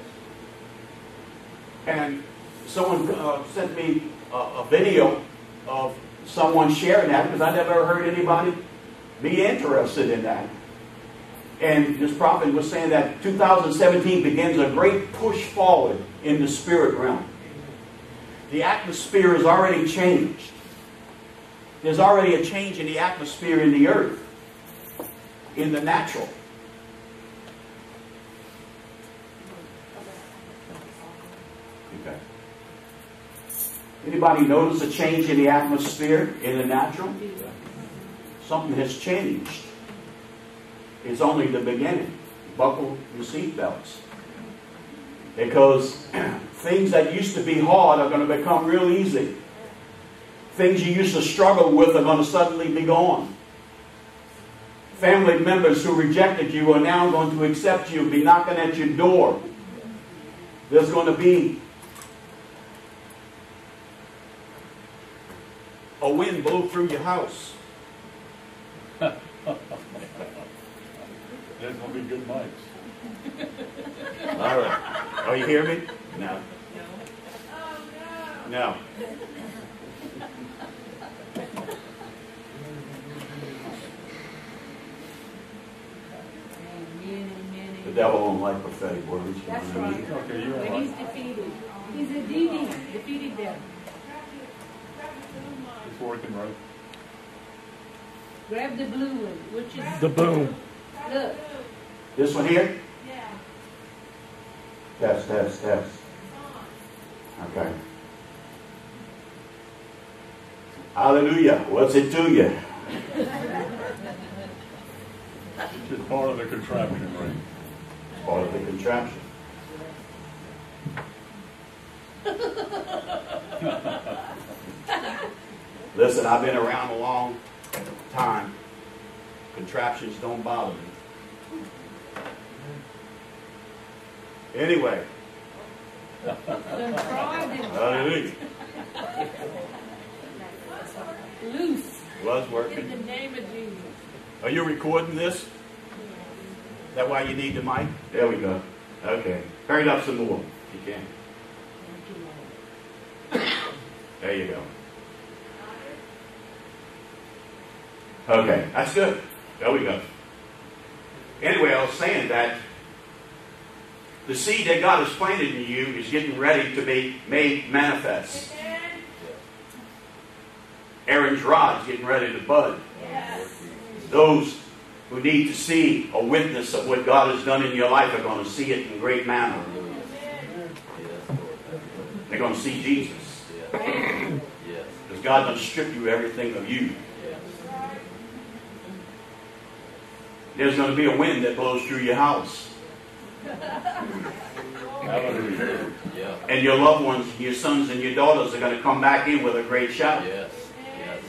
And someone uh, sent me a, a video of someone sharing that because I never heard anybody be interested in that. And this prophet was saying that 2017 begins a great push forward in the spirit realm. The atmosphere has already changed. There's already a change in the atmosphere in the earth, in the natural. Okay. Anybody notice a change in the atmosphere in the natural? Something has changed. It's only the beginning. Buckle your seatbelts. Because things that used to be hard are going to become real easy. Things you used to struggle with are going to suddenly be gone. Family members who rejected you are now going to accept you, be knocking at your door. There's going to be a wind blow through your house. There's going to be good mics. All right. Oh, you hear me? No. No. Amen, amen, The devil don't like prophetic words. you know That's what right. Okay, you're But all he's defeated. He's a DD, defeated devil. It's working right. Grab the blue one, which is, The boom. look, This one here? Test, test, test. Okay. Hallelujah. What's it to you? It's part of the contraption, right? Part of the contraption. Listen, I've been around a long time. Contraptions don't bother me. Anyway, hallelujah. loose Was in working. the name of Jesus. Are you recording this? Is that why you need the mic? There we go. Okay. Turn it up some more. if You can. There you go. Okay, that's good. There we go. Anyway, I was saying that the seed that God has planted in you is getting ready to be made manifest. Aaron's rod is getting ready to bud. Those who need to see a witness of what God has done in your life are going to see it in great manner. They're going to see Jesus. Because God's going to strip you everything of you. There's going to be a wind that blows through your house. Hallelujah. Yeah. And your loved ones, your sons and your daughters are going to come back in with a great shout. Yes. Yes.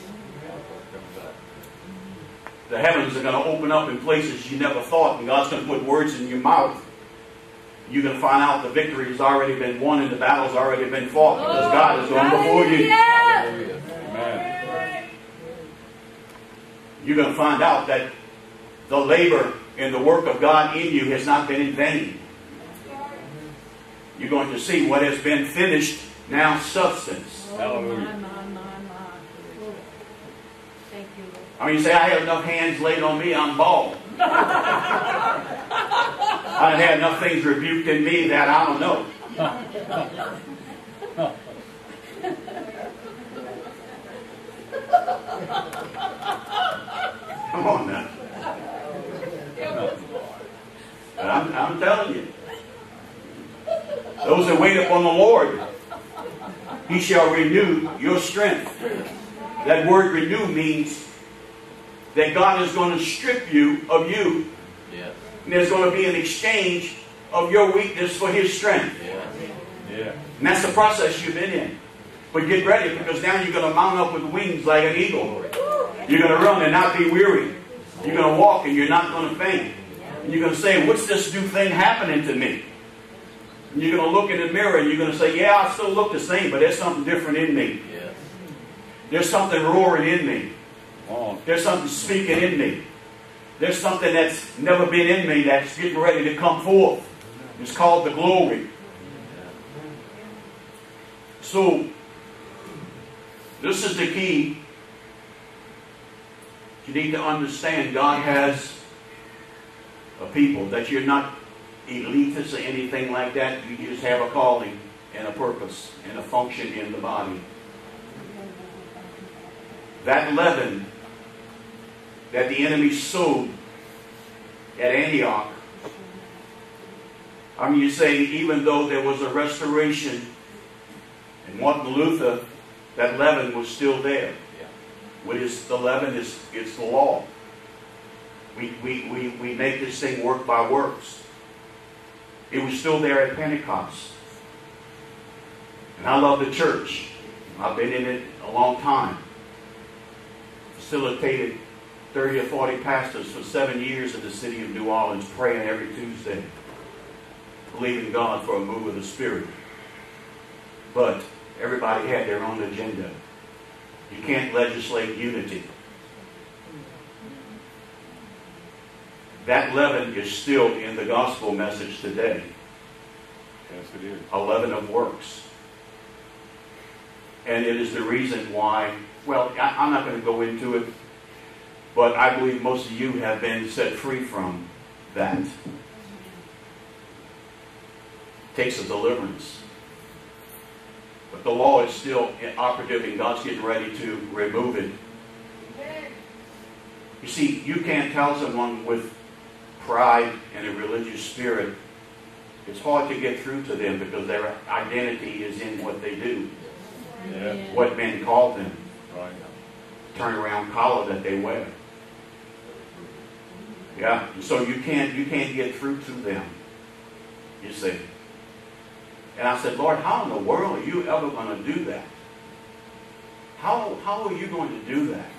The heavens are going to open up in places you never thought, and God's going to put words in your mouth. You're going to find out the victory has already been won and the battle's already been fought because oh, God is going before you. Hallelujah. Amen. You're going to find out that the labor and the work of God in you has not been in vain. You're going to see what has been finished now substance. Hallelujah. I mean, you say, I have enough hands laid on me, I'm bald. I've had enough things rebuked in me that I don't know. Come on now. But I'm, I'm telling you. Those that wait upon the Lord, He shall renew your strength. That word renew means that God is going to strip you of you. And there's going to be an exchange of your weakness for His strength. Yeah. And that's the process you've been in. But get ready because now you're going to mount up with wings like an eagle. You're going to run and not be weary. You're going to walk and you're not going to faint. And you're going to say, What's this new thing happening to me? And you're going to look in the mirror and you're going to say, Yeah, I still look the same, but there's something different in me. There's something roaring in me. There's something speaking in me. There's something that's never been in me that's getting ready to come forth. It's called the glory. So, this is the key. You need to understand God has a people, that you're not elitist or anything like that. You just have a calling and a purpose and a function in the body. That leaven that the enemy sowed at Antioch. I mean, you say, even though there was a restoration and Martin Luther, that leaven was still there. What is the leaven is it's the law. We, we, we, we make this thing work by works. It was still there at Pentecost. And I love the church. I've been in it a long time. Facilitated 30 or 40 pastors for seven years in the city of New Orleans, praying every Tuesday, believing God for a move of the Spirit. But everybody had their own agenda. You can't legislate unity. That leaven is still in the gospel message today. Yes, it is. a leaven of works. And it is the reason why, well, I, I'm not going to go into it, but I believe most of you have been set free from that. takes a deliverance. But the law is still operative, and God's getting ready to remove it. You see, you can't tell someone with pride and a religious spirit it's hard to get through to them because their identity is in what they do, Yeah. what men call them, Right. turnaround collar that they wear. Yeah, so you can't you can't get through to them. You see. And I said, Lord, how in the world are you ever going to do that? How how are you going to do that?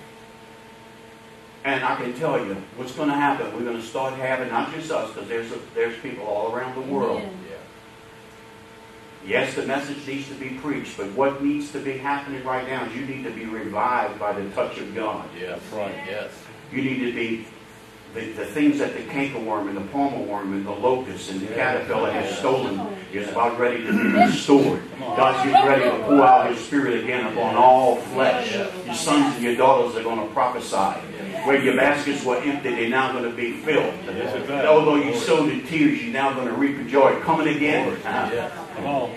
And I can tell you what's going to happen. We're going to start having not just us, because there's a, there's people all around the world. Yeah. Yes, the message needs to be preached, but what needs to be happening right now is you need to be revived by the touch of God. Yes. That's right. Yes. You need to be the, the things that the cankerworm and the palmer worm and the locust and the caterpillar has stolen is about ready to be restored. God's getting ready to pour out His Spirit again upon all flesh. Your sons and your daughters are going to prophesy. Where your baskets were empty, they're now going to be filled. Yes, it does. Although you sowed in tears, you're now going to reap joy. Coming again. Yeah. Come on.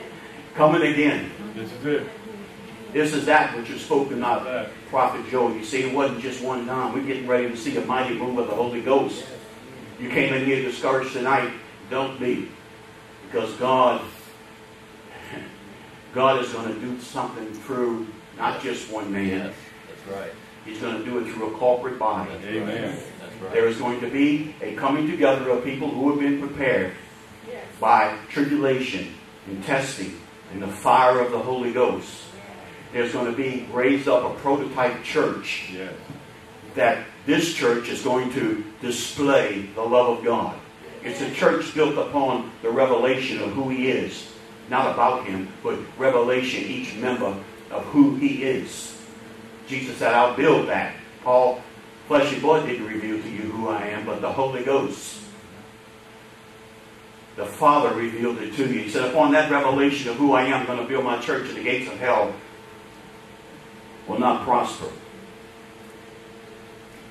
Coming again. This is it. This is that which was spoken of uh, Prophet Joel. You see, it wasn't just one time. We're getting ready to see a mighty move of the Holy Ghost. You came in here discouraged tonight. Don't be. Because God, God is going to do something through not just one man. Yes, that's right. He's going to do it through a corporate body. That's Amen. right. That's right. There is going to be a coming together of people who have been prepared by tribulation and testing and the fire of the Holy Ghost. There's going to be raised up a prototype church that this church is going to display the love of God. It's a church built upon the revelation of who He is. Not about Him, but revelation, each member of who He is. Jesus said, I'll build that. Paul, flesh and blood didn't reveal to you who I am, but the Holy Ghost. The Father revealed it to you. He said, Upon that revelation of who I am, I'm going to build my church, and the gates of hell will not prosper.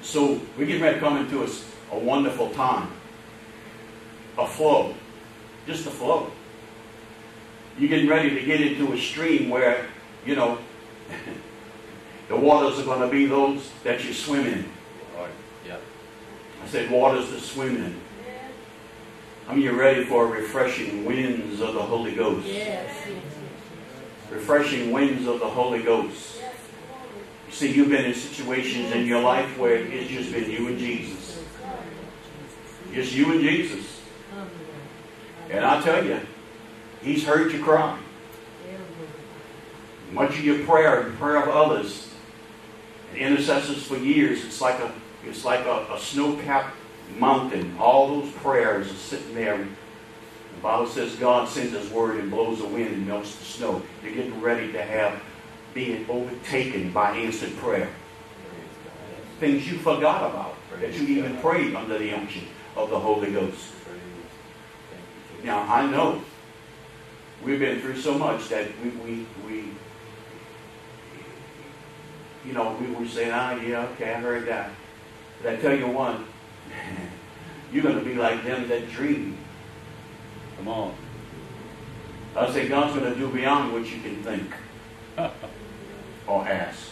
So we're getting ready to come into a, s- a wonderful time. A flow. Just a flow. You're getting ready to get into a stream where, you know, the waters are going to be those that you swim in. Right. Yeah. I said waters to swim in. I mean, you're ready for refreshing winds of the Holy Ghost. Yes, yes, Refreshing winds of the Holy Ghost. See, you've been in situations in your life where it's just been you and Jesus. Just you and Jesus. And I tell you, He's heard you cry. Much of your prayer and prayer of others and intercessors for years, it's like a it's like a, a snow-capped mountain. All those prayers are sitting there. The Bible says God sends His word and blows the wind and melts the snow. You're getting ready to have being overtaken by answered prayer. Things you forgot about that you even prayed under the unction of the Holy Ghost. Now I know we've been through so much that we we, we you know we were saying, ah yeah, okay, I heard that. But I tell you what, you're gonna be like them that dream. Come on. I say God's gonna do beyond what you can think or ask.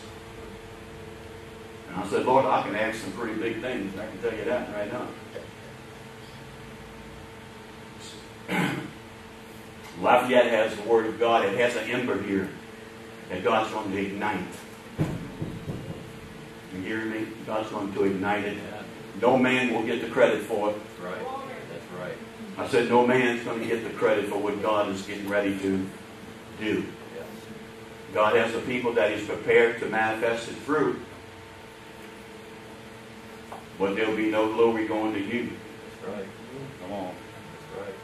And I said, Lord, I can ask some pretty big things. I can tell you that right now. Lafayette has the Word of God. It has an ember here that God's going to ignite. You hear me? God's going to ignite it. No man will get the credit for it. right. That's right. I said, no man's going to get the credit for what God is getting ready to do. God has a people that He's prepared to manifest it through. But there'll be no glory going to you. That's right. Come on. That's right.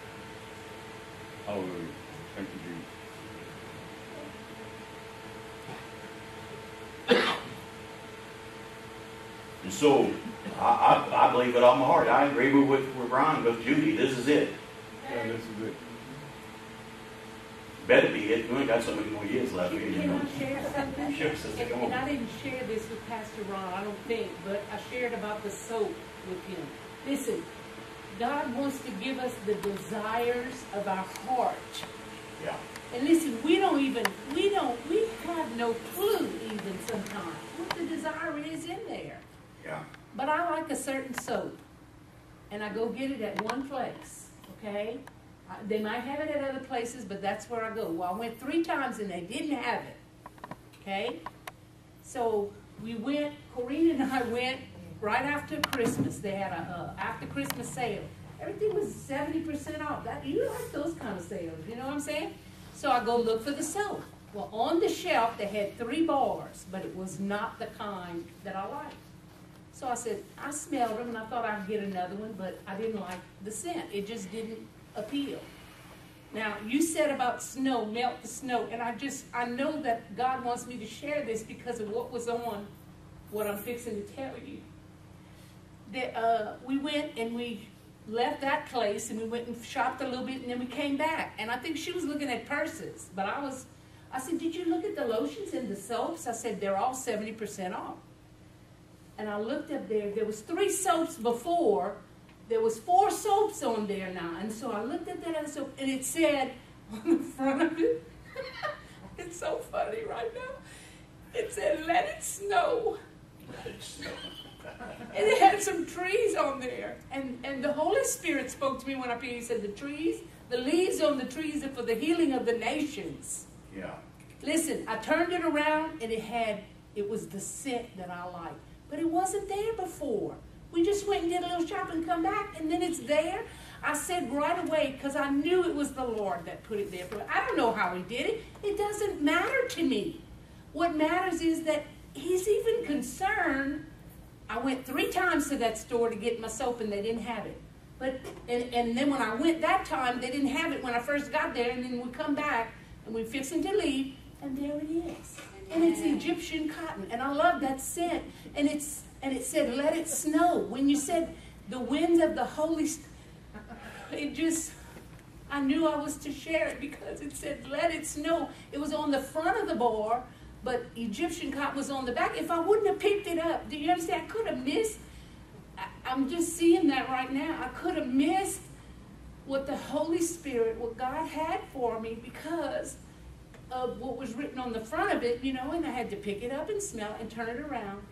Hallelujah. Thank you, Jesus. And so, I, I, I believe with all my heart. I agree with, with, with Ron, with Judy. This is it. Yeah, this is it. Better be it. We ain't got so many more years left. Can You know. I share something? Sure, sister, And and. I didn't share this with Pastor Ron, I don't think, but I shared about the soap with him. Listen, God wants to give us the desires of our heart. Yeah. And listen, we don't even, we don't, we have no clue even sometimes what the desire is in there. Yeah. But I like a certain soap, and I go get it at one place, okay? They might have it at other places, but that's where I go. Well, I went three times and they didn't have it, okay? So we went, Corrine and I went right after Christmas. They had a, uh, after Christmas sale. Everything was seventy percent off. That, you like those kind of sales, you know what I'm saying? So I go look for the soap. Well, on the shelf, they had three bars, but it was not the kind that I liked. So I said, I smelled them and I thought I'd get another one, but I didn't like the scent. It just didn't appeal. Now, you said about snow, melt the snow, and I just, I know that God wants me to share this because of what was on what I'm fixing to tell you. That, uh, we went and we left that place and we went and shopped a little bit and then we came back. And I think she was looking at purses, but I was, I said, did you look at the lotions and the soaps? I said, they're all 70% off and I looked up there. There was three soaps before. There was four soaps on there now, and so I looked at that other soap, and it said on the front of it. it's so funny right now. It said, let it snow. Let it snow. And it had some trees on there. And, and the Holy Spirit spoke to me when I prayed. He said, the trees, the leaves on the trees are for the healing of the nations. Yeah. Listen, I turned it around and it had, it was the scent that I like. But it wasn't there before. We just went and did a little shopping and come back and then it's there. I said right away, because I knew it was the Lord that put it there. But I don't know how he did it. It doesn't matter to me. What matters is that he's even concerned. I went three times to that store to get my soap and they didn't have it. But and, and then when I went that time, they didn't have it when I first got there, and then we come back and we're fixing to leave, and there it is. And it's Egyptian cotton. And I love that scent. And it's and it said, let it snow. When you said the winds of the Holy it just I knew I was to share it because it said, let it snow. It was on the front of the bar, but Egyptian cotton was on the back. If I wouldn't have picked it up, do you understand? I could have missed. I, I'm just seeing that right now. I could have missed what the Holy Spirit, what God had for me because of what was written on the front of it, you know, and I had to pick it up and smell and turn it around.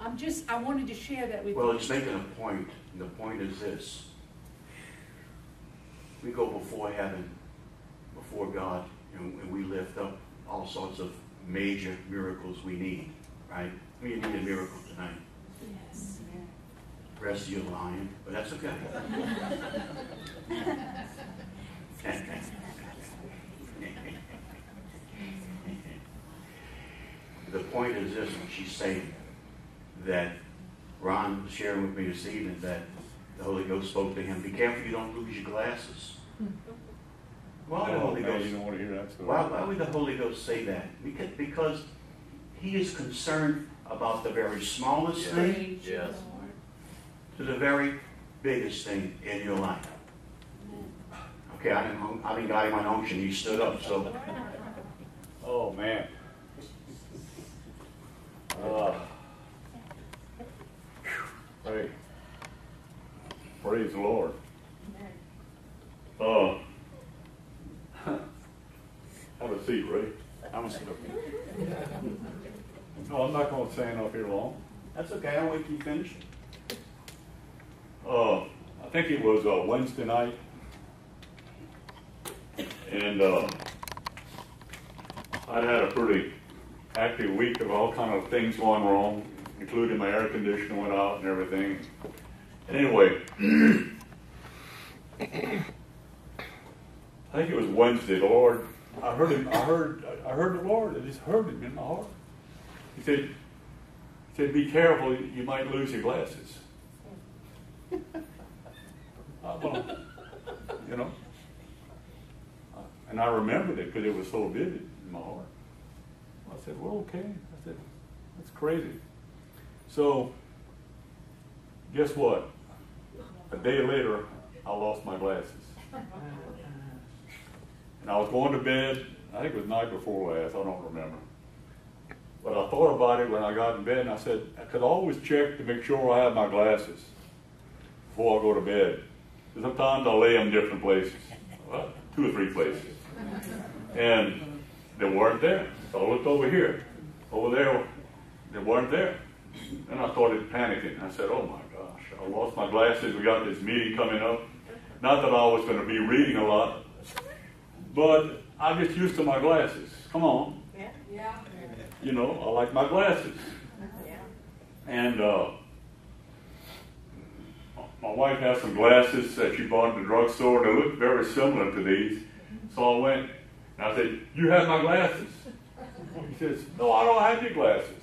I'm just, I wanted to share that with Well, you. it's making a point, and the point is this. We go before heaven, before God, and and we lift up all sorts of major miracles we need, right? We need a miracle tonight. Yes. Rest of you lying, but that's okay. the point is this, when she's saying that Ron was sharing with me this evening that the Holy Ghost spoke to him, be careful you don't lose your glasses. Why the Holy Ghost? you don't want to hear that story. Why, why would the Holy Ghost say that? Because, because he is concerned about the very smallest thing Yes. To the very biggest thing in your life. Okay, I didn't, hung- I didn't got him on unction. He stood up, so Oh, man. Uh, Hey. Praise the Lord. Uh, have a seat, Ray. I'm gonna sit up. No, I'm not gonna stand up here long. that's okay. I'll wait till you finish. Uh, I think it was uh, Wednesday night, and uh, I'd had a pretty active week of all kind of things going wrong, including my air conditioner went out and everything. Anyway, I think it was Wednesday. The Lord, I heard him. I heard. I heard the Lord. I just heard him in my heart. He said, "He said, be careful. You might lose your glasses." Uh, well, you know. And I remembered it because it was so vivid in my heart. I said, well, okay. I said, that's crazy. So, guess what? A day later, I lost my glasses. And I was going to bed, I think it was night before last, I don't remember. But I thought about it when I got in bed and I said, I could always check to make sure I have my glasses before I go to bed. Sometimes I lay them different places, well, two or three places. And they weren't there. So I looked over here. Over there, they weren't there. Then I started panicking. I said, oh my gosh, I lost my glasses. We got this meeting coming up. Not that I was going to be reading a lot, but I get used to my glasses. Come on. Yeah. yeah. You know, I like my glasses. Yeah. And uh, my wife has some glasses that she bought at the drugstore. They look very similar to these. So I went and I said, You have my glasses? He says, No, I don't have your glasses.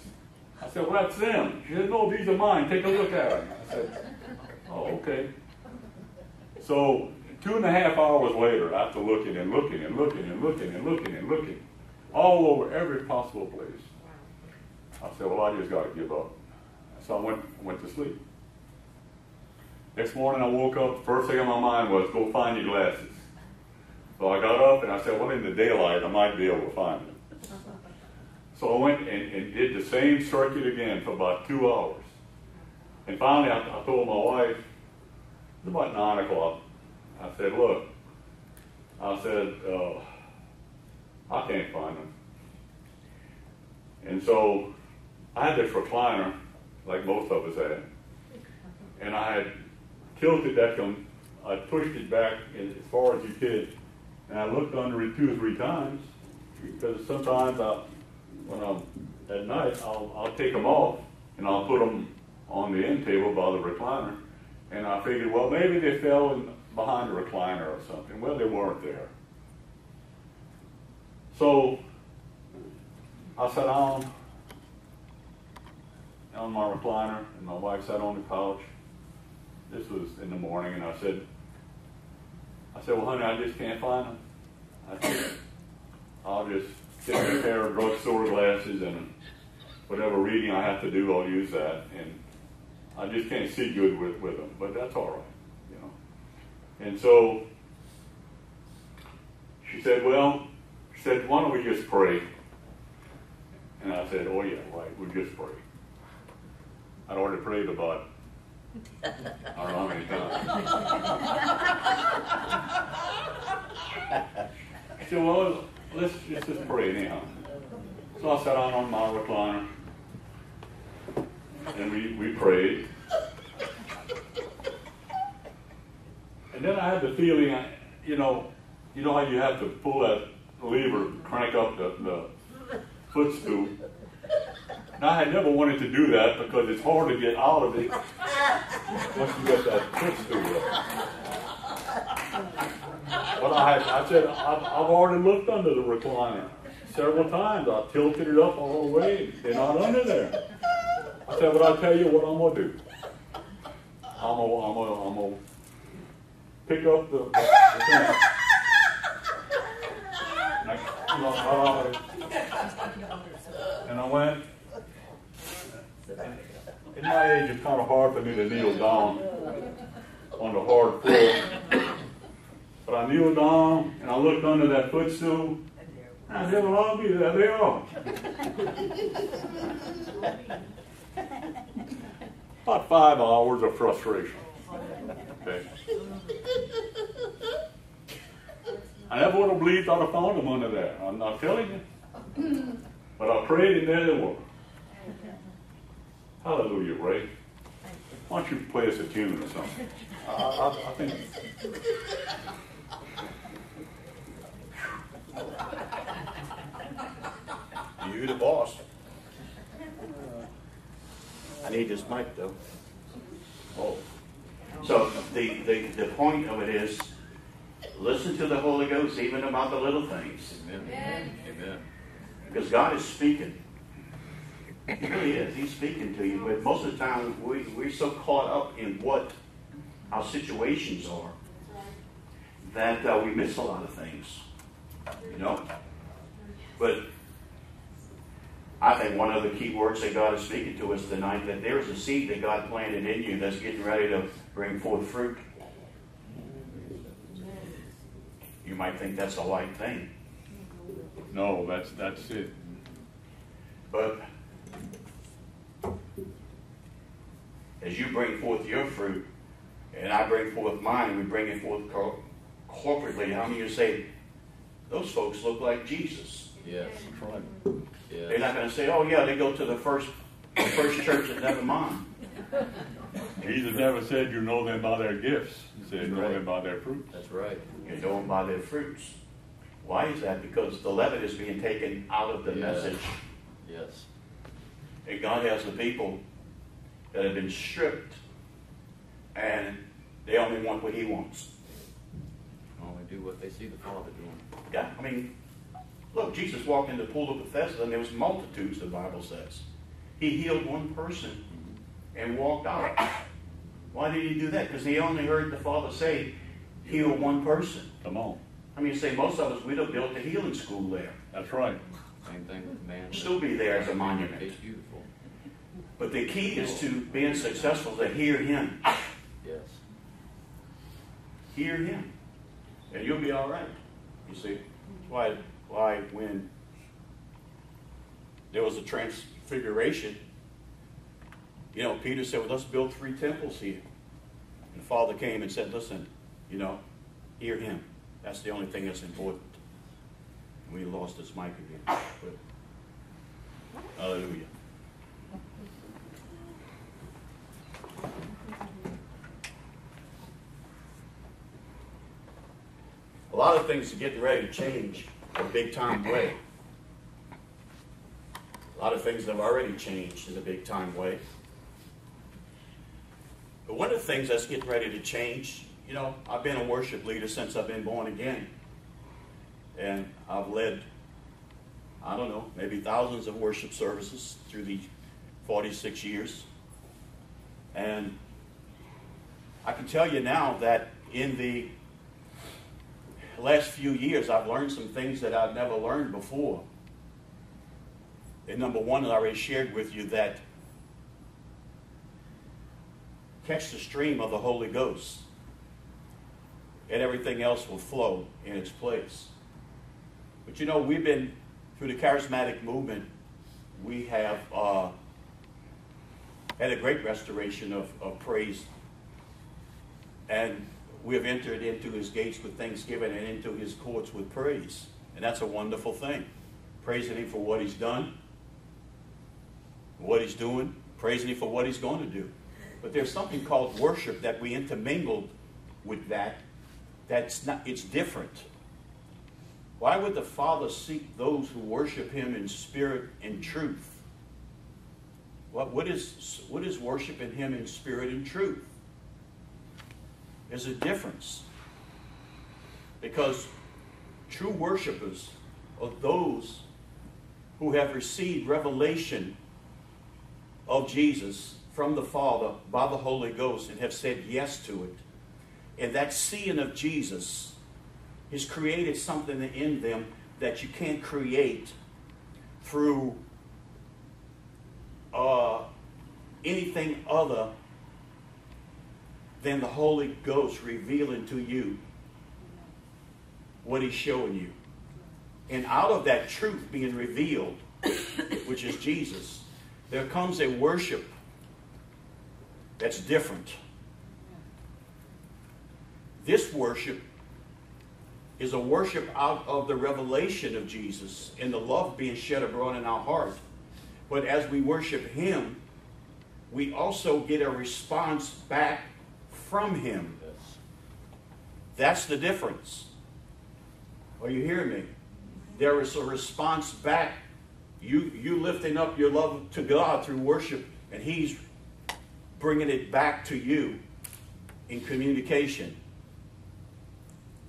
I said, Well, that's them. She said, No, these are mine. Take a look at them. I said, Oh, okay. So two and a half hours later, after looking and looking and looking and looking and looking and looking, all over every possible place, I said, Well, I just got to give up. So I went, went to sleep. Next morning I woke up, first thing on my mind was, go find your glasses. So I got up and I said, well, in the daylight I might be able to find them. So I went and, and did the same circuit again for about two hours. And finally I, I told my wife, it was about nine o'clock, I said, look, I said, uh, I can't find them. And so I had this recliner, like most of us had, and I had tilted that com I pushed it back as far as you could, and I looked under it two or three times because sometimes I, when I'm at night, I'll, I'll take them off and I'll put them on the end table by the recliner, and I figured, well, maybe they fell in, behind the recliner or something. Well, they weren't there. So I sat down on my recliner, and my wife sat on the couch. This was in the morning, and I said, I said, well, honey, I just can't find them. I said, I'll just get a pair of drugstore glasses and whatever reading I have to do, I'll use that. And I just can't see good with, with them, but that's all right, you know. And so she said, well, she said, why don't we just pray? And I said, oh yeah, right, we'll just pray. I'd already prayed about I don't know how many times. I said, well, let's, let's just pray anyhow. So I sat down on my recliner and we, we prayed. And then I had the feeling, you know, you know how you have to pull that lever, crank up the, the footstool. And I had never wanted to do that because it's hard to get out of it once you get that footstool up. But I, I said, I've, I've already looked under the recliner several times. I tilted it up all the way. They're not under there. I said, but I tell you what I'm gonna do. I'm gonna, I'm gonna, I'm gonna pick up the, the thing. And I, and I went. In my age, it's kind of hard for me to kneel down on the hard floor. But I kneeled down and I looked under that footstool. And I said, well, I'll be there. They are. About five hours of frustration. Okay. I never would have believed I'd have found them under there. I'm not telling you. But I prayed and there they were. Hallelujah, Ray. Why don't you play us a tune or something? I, I, I think. You the boss. I need this mic though. Oh. So the, the, the point of it is, listen to the Holy Ghost even about the little things. Amen. Amen. Because God is speaking. He really is. He's speaking to you. But most of the time, we, we're so caught up in what our situations are that uh, we miss a lot of things. You know? But I think one of the key words that God is speaking to us tonight that there is a seed that God planted in you that's getting ready to bring forth fruit. You might think that's a light thing. No, that's that's it. But as you bring forth your fruit, and I bring forth mine, and we bring it forth co- corporately, how many of you say, those folks look like Jesus? Yes. That's right. They're not going to say, oh yeah, they go to the first, the first church at never mind. Jesus never said you know them by their gifts. He said know them by their fruits. That's right. You know them by their fruits. Why is that? Because the leaven is being taken out of the Yeah. message. Yes. And God has the people that have been stripped, and they only want what He wants. Only do what they see the Father doing. Yeah, I mean, look, Jesus walked in the pool of Bethesda, and there was multitudes. The Bible says He healed one person and walked out. Why did He do that? Because He only heard the Father say, "Heal one person." Come on. I mean, say most of us we'd have built a healing school there, That's right. Same thing with man. still be there as a monument. It's beautiful. But the key is to being successful to hear Him, Yes. Hear Him, and you'll be all right. You see, why? Why when there was a transfiguration, you know, Peter said, "Well, let's build three temples here." And the Father came and said, "Listen, you know, hear Him. That's the only thing that's important." We lost this mic again. But Hallelujah. A lot of things are getting ready to change in a big time way. A lot of things have already changed in a big time way. But one of the things that's getting ready to change, you know, I've been a worship leader since I've been born again. And I've led, I don't know, maybe thousands of worship services through the 46 years. And I can tell you now that in the last few years, I've learned some things that I've never learned before. And number one, I already shared with you that catch the stream of the Holy Ghost, and everything else will flow in its place. But you know, we've been through the charismatic movement, we have uh, had a great restoration of, of praise. And we have entered into his gates with thanksgiving and into his courts with praise. And that's a wonderful thing. Praising him for what he's done, what he's doing, praising him for what he's going to do. But there's something called worship that we intermingled with that. That's not, it's different. Why would the Father seek those who worship him in spirit and truth? What, what, is, what is worshiping him in spirit and truth? There's a difference. Because true worshipers are those who have received revelation of Jesus from the Father by the Holy Ghost and have said yes to it. And that seeing of Jesus has created something in them that you can't create through uh, anything other than the Holy Ghost revealing to you what He's showing you. And out of that truth being revealed, which is Jesus, there comes a worship that's different. This worship is a worship out of the revelation of Jesus and the love being shed abroad in our heart. But as we worship Him, we also get a response back from Him. That's the difference. Are you hearing me? There is a response back. You, you lifting up your love to God through worship, and He's bringing it back to you in communication.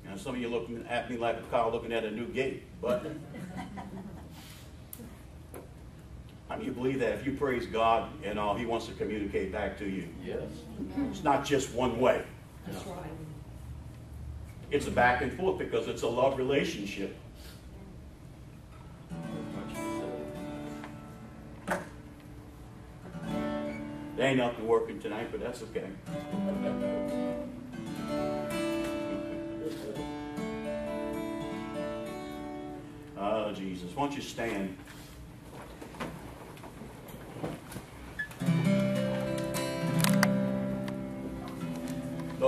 Now, some of you looking at me like a cow looking at a new gate, but how do you believe that if you praise God and all, He wants to communicate back to you? Yes. It's not just one way. That's right. It's a back and forth because it's a love relationship. There ain't nothing working tonight, but that's okay. Oh, Jesus. Won't you stand?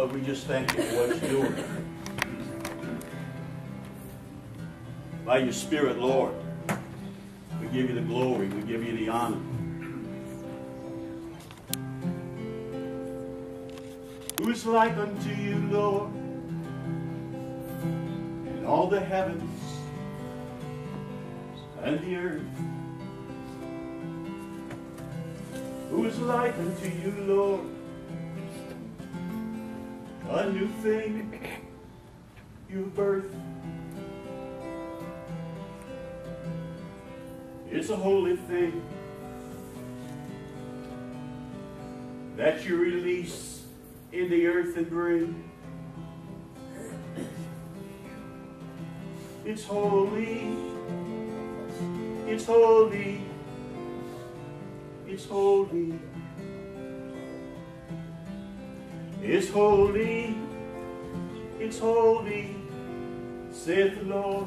Lord, we just thank you for what you're doing. By your Spirit, Lord, we give you the glory, we give you the honor. Who is like unto you, Lord, in all the heavens and the earth? Who is like unto you, Lord? A new thing you birth. It's a holy thing that you release in the earth and bring. It's holy. It's holy. It's holy. It's holy. It's holy, saith the Lord.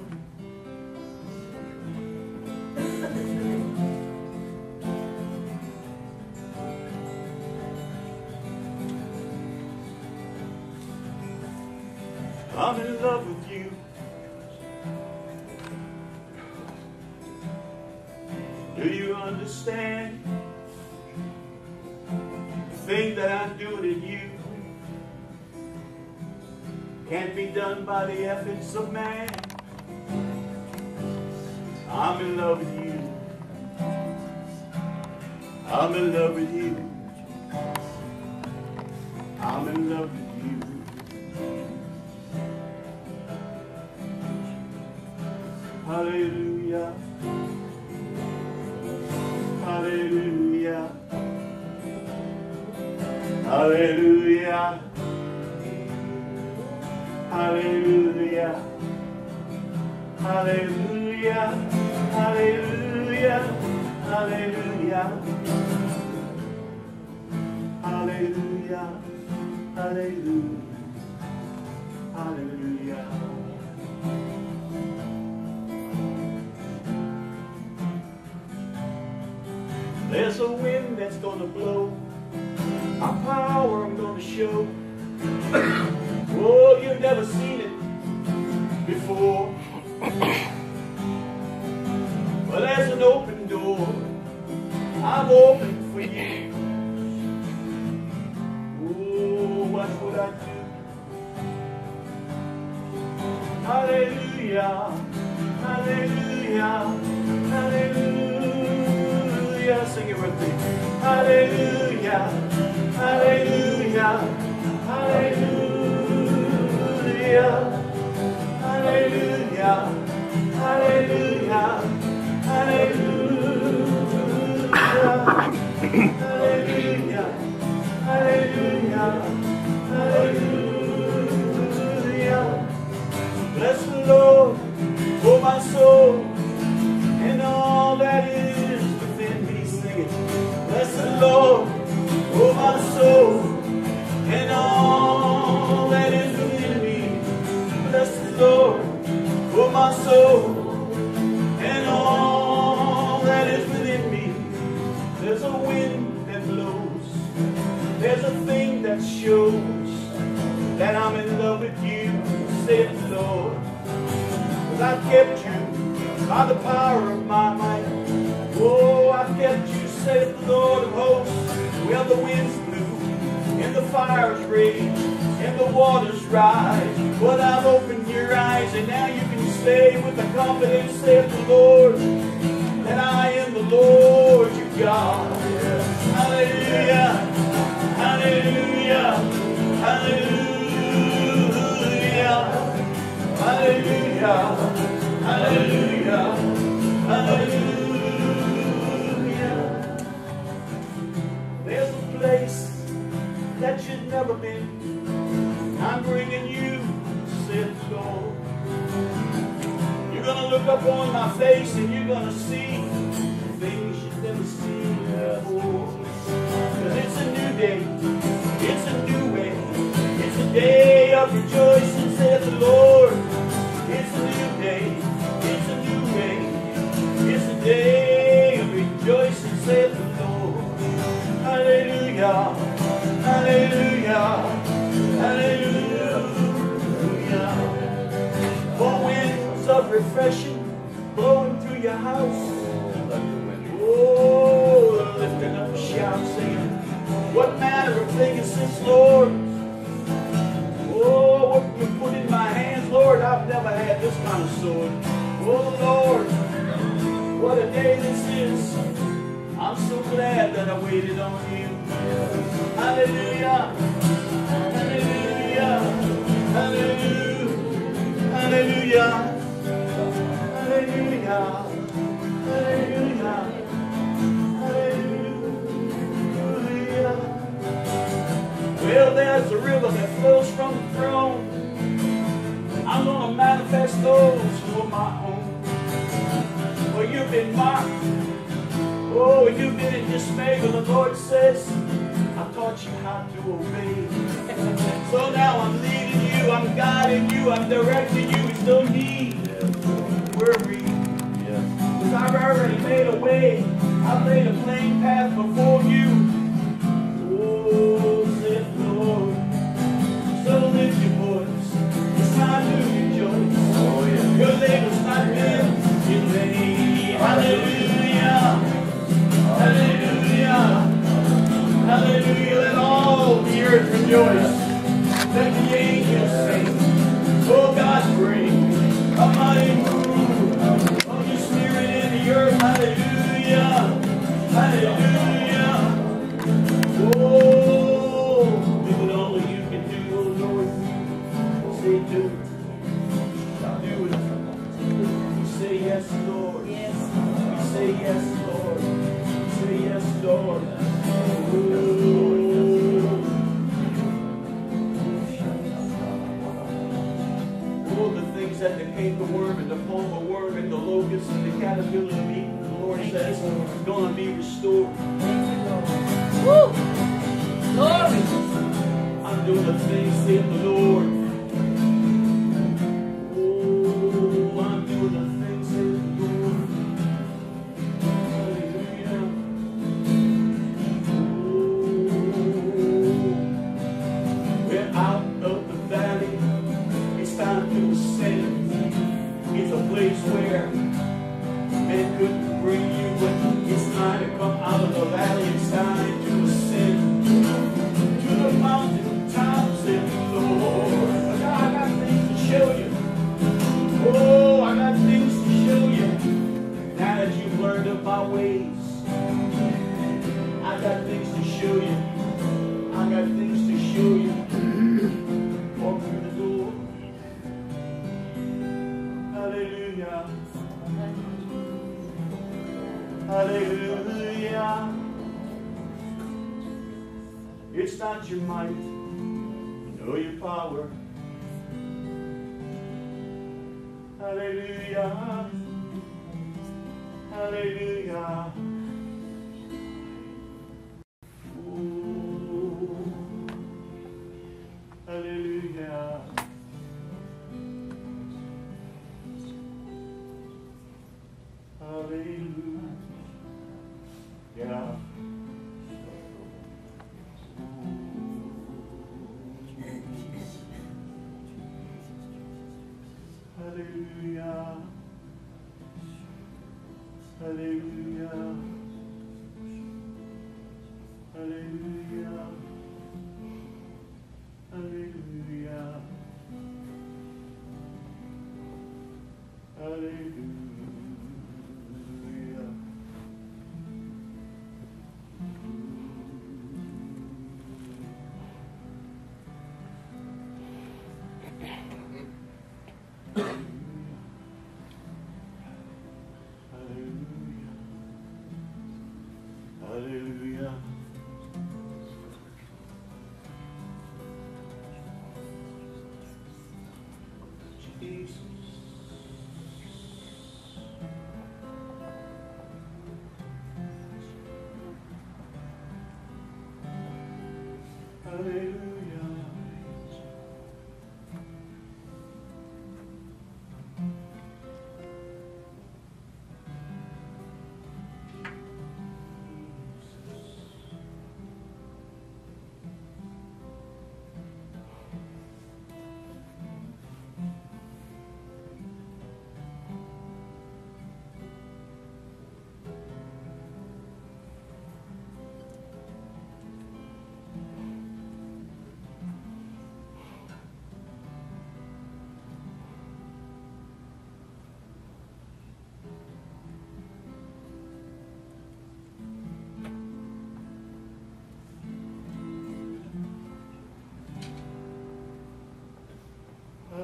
oh, you never see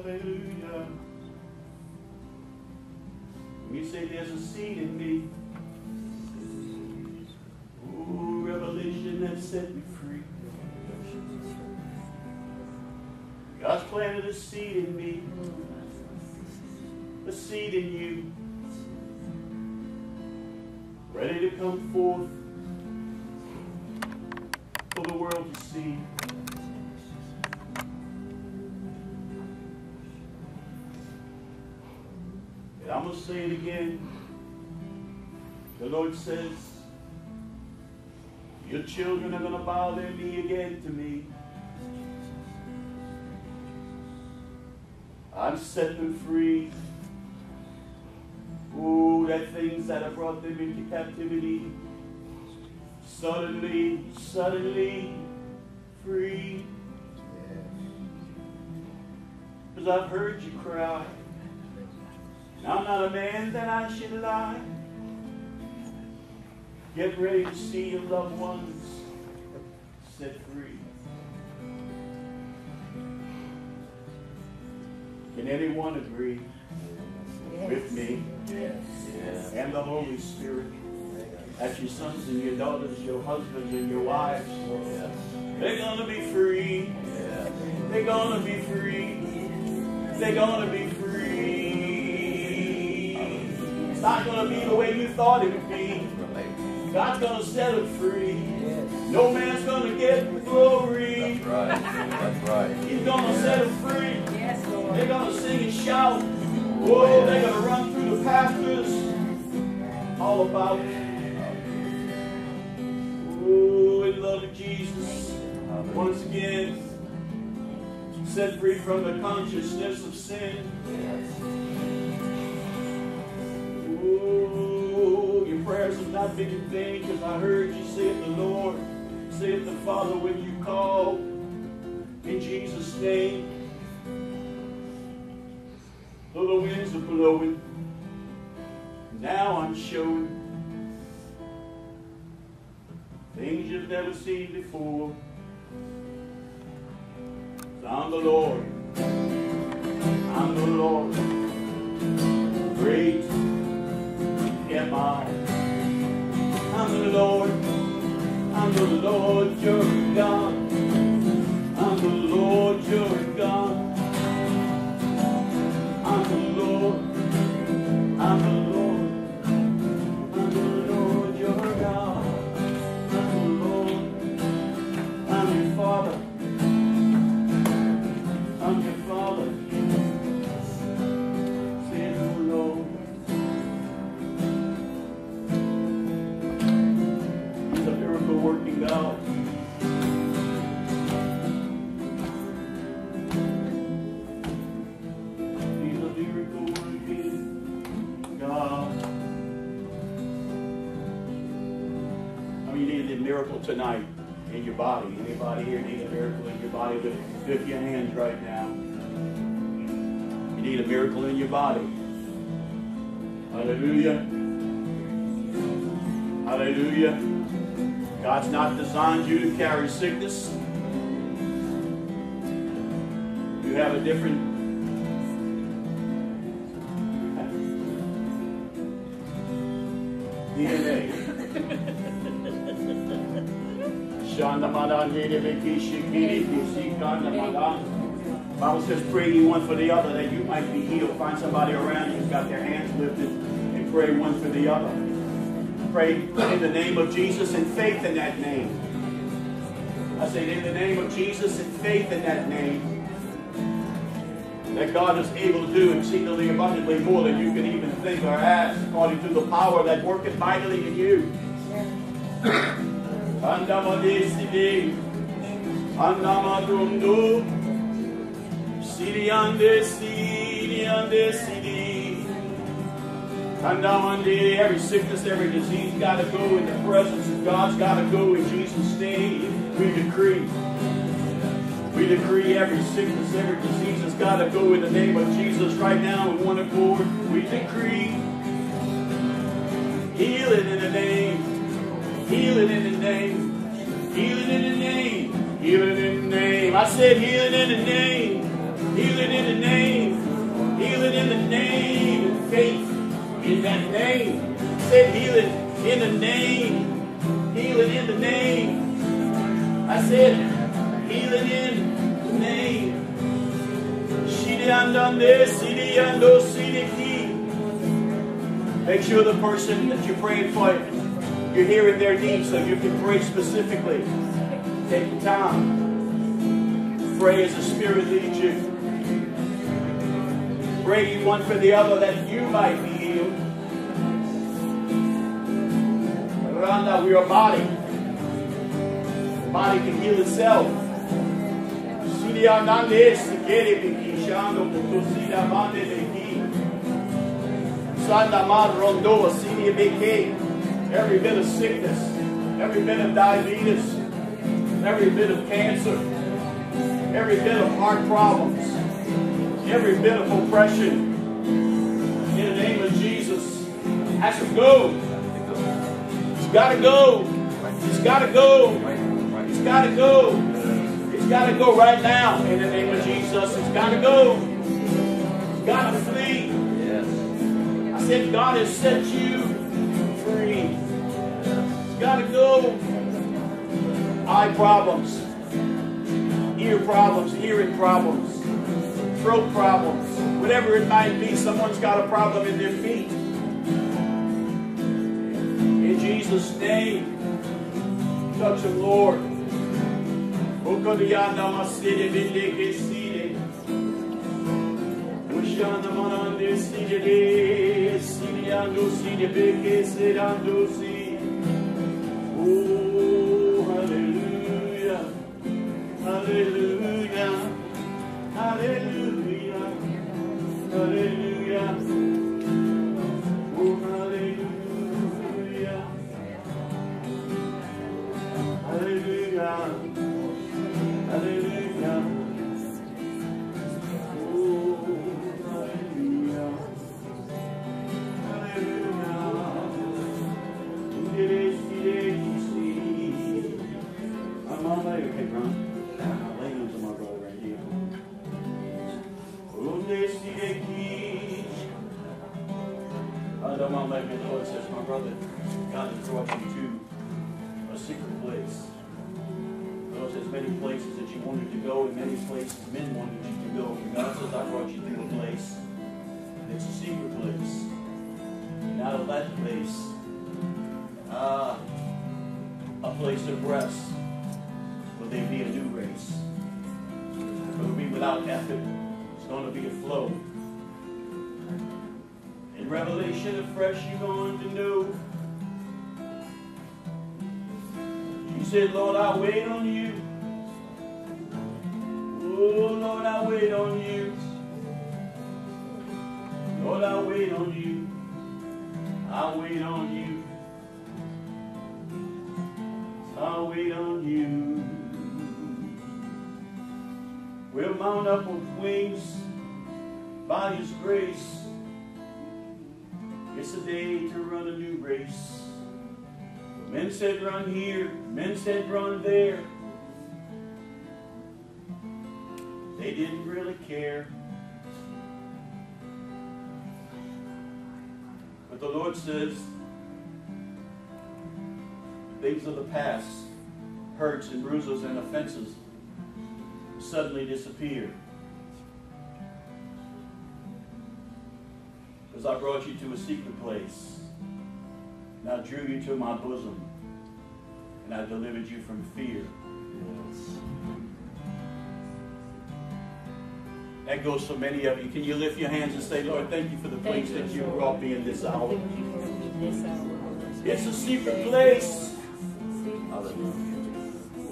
Hallelujah. When you say there's a seed in me, ooh, revelation that set me free. God's planted a seed in me, a seed in you, ready to come forth say it again. The Lord says, Your children are going to bow their knee again to me. I've set them free. Ooh, that things that have brought them into captivity. Suddenly, suddenly free. Because I've heard you cry. And I'm not a man that I should lie. Get ready to see your loved ones set free. Can anyone agree with me Yes. and the Holy Spirit that your sons and your daughters, your husbands and your wives, Yes. they're gonna be free. Yes. They're gonna be free. They're gonna be gonna be the way you thought it would be. God's gonna set it free. No man's gonna get the glory. That's right. That's right. He's gonna set it free. Yes, Lord. They're gonna sing and shout. Whoa, they're gonna run through the pastures. All about it. Oh, in love of Jesus. Once again, set free from the consciousness of sin. Your prayers have not been in vain because I heard you say it the Lord, say it the Father when you call in Jesus' name. Though the winds are blowing, now I'm showing things you've never seen before. I'm the Lord. I'm the Lord. Am I. I'm the Lord. I'm the Lord your God. I'm the Lord your God. I'm the Lord. I'm the Lord. I'm the Lord your God. I'm the Lord. I'm your Father. I'm your Father. Tonight in your body. Anybody here need a miracle in your body? Lift, lift your hands right now. You need a miracle in your body. Hallelujah. Hallelujah. God's not designed you to carry sickness. You have a different Bible says, pray ye one for the other that you might be healed. Find somebody around you who's got their hands lifted and pray one for the other. Pray in the name of Jesus and faith in that name. I say in the name of Jesus and faith in that name. That God is able to do exceedingly abundantly more than you can even think or ask, according to the power that worketh mightily in you. Andamadesidi, Andamadundu, Siriande, Siriande, Sidi. Andamande, every sickness, every disease got to go in the presence of God's got to go in Jesus' name. We decree. We decree every sickness, every disease has got to go in the name of Jesus right now in one accord. We decree healing in the name, healing in the name, healing in the name, healing in the name. I said healing in the name, healing in the name, healing in the name, faith in that name. I said healing in the name, healing in the name. I said healing in the name. Make sure the person that you're praying for, you're hearing their needs so you can pray specifically. Take the time. Pray as the Spirit leads you. Pray one for the other that you might be healed. Randa, we are body. The body can heal itself. Sanda, man, rondo, siria, biki. Every bit of sickness, every bit of diabetes, every bit of cancer, every bit of heart problems, Every bit of oppression in the name of Jesus has to go. It's got to go. It's got to go. It's got to go. It's got to go right now in the name of Jesus. It's got to go. It's got to flee. Yes. I said, God has set you free. It's got to go. Eye problems, ear problems, hearing problems, throat problems, whatever it might be. Someone's got a problem in their feet. In Jesus' name, touch them, Lord. Ushana manande side de, side ando side beke sedando si. Oh, hallelujah, hallelujah, hallelujah, Said run here, men said run there. They didn't really care. But the Lord says, things of the past, hurts and bruises and offenses, suddenly disappear. Because I brought you to a secret place. And I drew you to my bosom. And I delivered you from fear. Yes. That goes for many of you. Can you lift your hands and say, Lord, thank you for the place that you brought me in this hour. It's a secret place.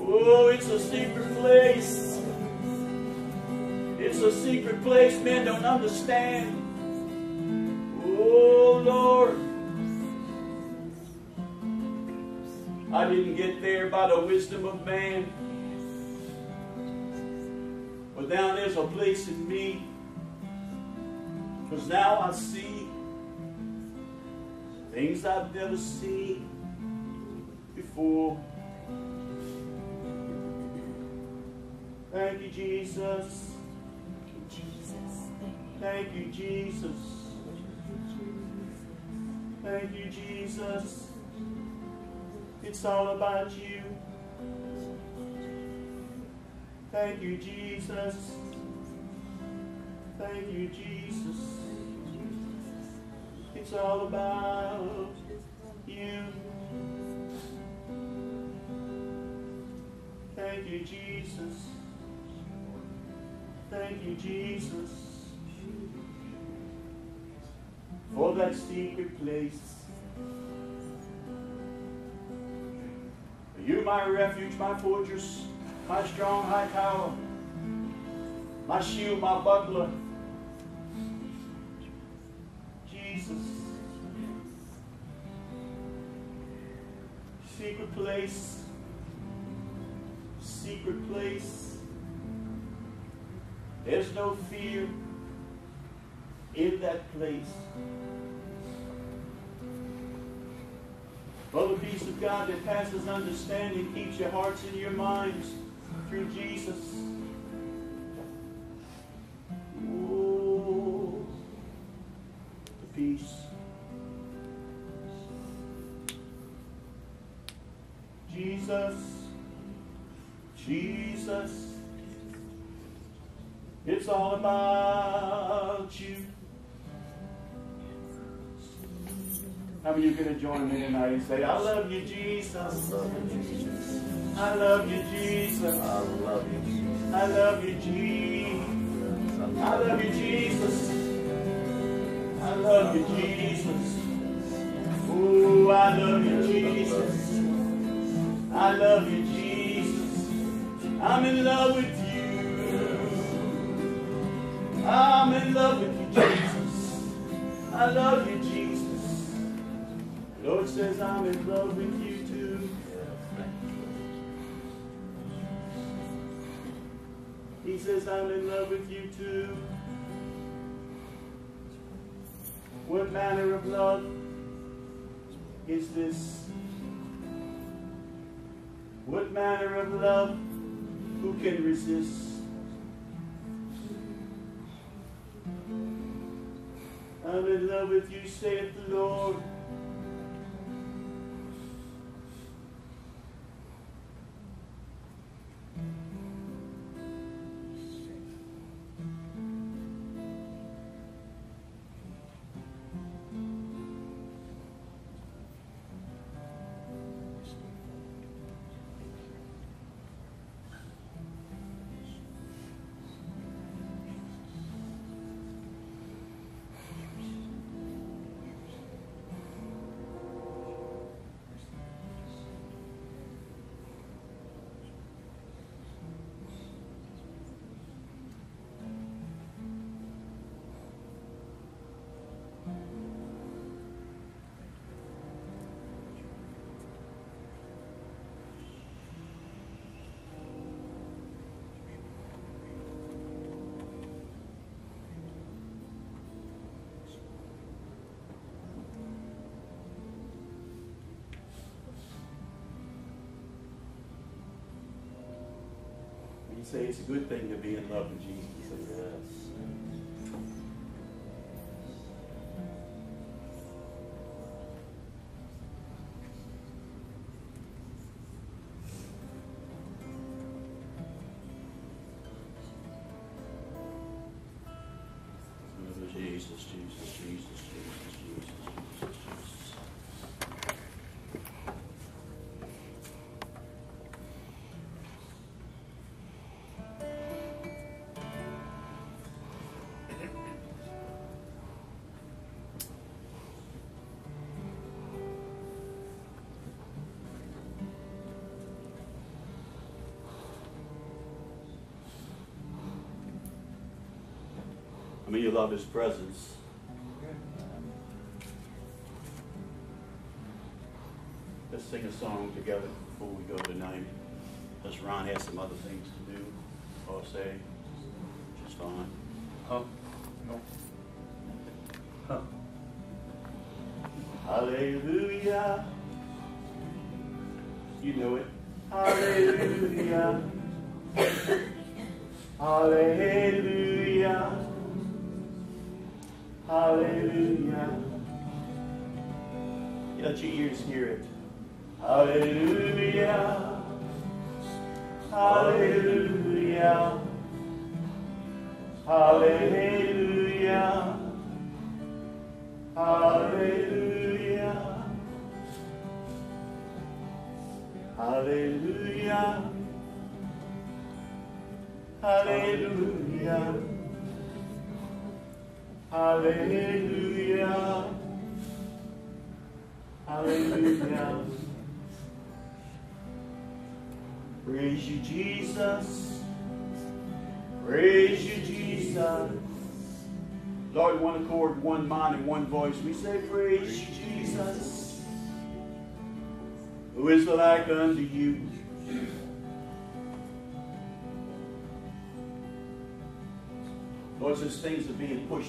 Oh, it's a secret place. It's a secret place men don't understand. Oh, Lord. I didn't get there by the wisdom of man. But now there's a place in me. Because now I see things I've never seen before. Thank you, Jesus. Thank you, Jesus. Thank you, Jesus. It's all about you. Thank you, Jesus. Thank you, Jesus. It's all about you. Thank you, Jesus. Thank you, Jesus. For that secret place. My refuge, my fortress, my strong high tower, my shield, my buckler. Jesus. Secret place. Secret place. There's no fear. in that place. God that passes understanding keeps your hearts and your minds through Jesus. Join me tonight and say, I love you, Jesus. I love you, Jesus. I love you, Jesus. I love you, Jesus. I love you, Jesus. I love you, Jesus. I love you, Jesus. Oh, I love you, Jesus. I love you, Jesus. I'm in love with you. I'm in love with you, Jesus. I love you, Jesus. The Lord says I'm in love with you too. He says I'm in love with you too. What manner of love is this? What manner of love? Who can resist? I'm in love with you, saith the Lord. Say it's a good thing to be in love with Jesus. Yes. Jesus, Jesus, Jesus, Jesus, Jesus, Jesus, I mean, you love his presence. Let's sing a song together before we go tonight. Because Ron has some other things to do or say. Just fine. Huh? No. Huh. Hallelujah. You know it. Hallelujah. Hallelujah. Spirit.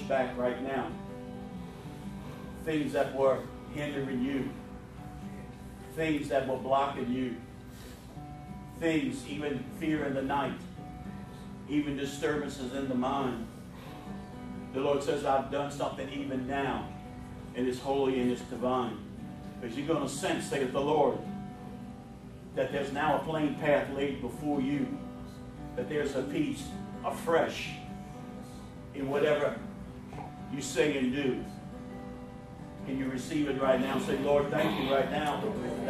Back right now. Things that were hindering you. Things that were blocking you. Things, even fear in the night. Even disturbances in the mind. The Lord says, I've done something even now. And it's holy and it's divine. Because you're going to sense, saith the Lord, that there's now a plain path laid before you. That there's a peace afresh in whatever you say and do. Can you receive it right now? Say, Lord, thank you right now.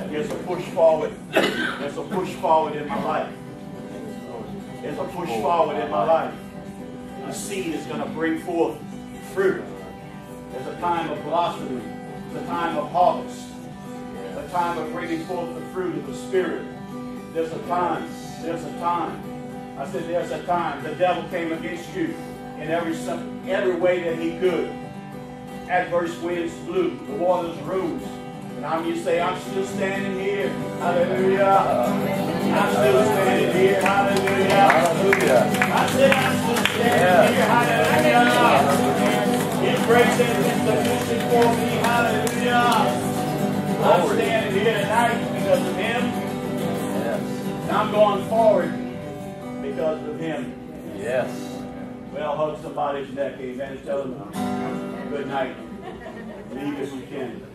There's a push forward. There's a push forward in my life. There's a push forward in my life. The seed is going to bring forth fruit. There's a time of blossoming. There's a time of harvest. A time of bringing forth the fruit of the Spirit. There's a time. There's a time. I said, there's a time. The devil came against you in every, every way that he could. Adverse winds blew. The waters rose. And I'm you say, I'm still standing here. Hallelujah. I'm still standing here. Hallelujah. Hallelujah. I said, I'm still standing here. Hallelujah. His grace has been sufficient for me. Hallelujah. I'm standing here tonight because of him. Yes. And I'm going forward because of him. Yes. Well, hug somebody's neck, amen, and tell them good night. Leave if you can.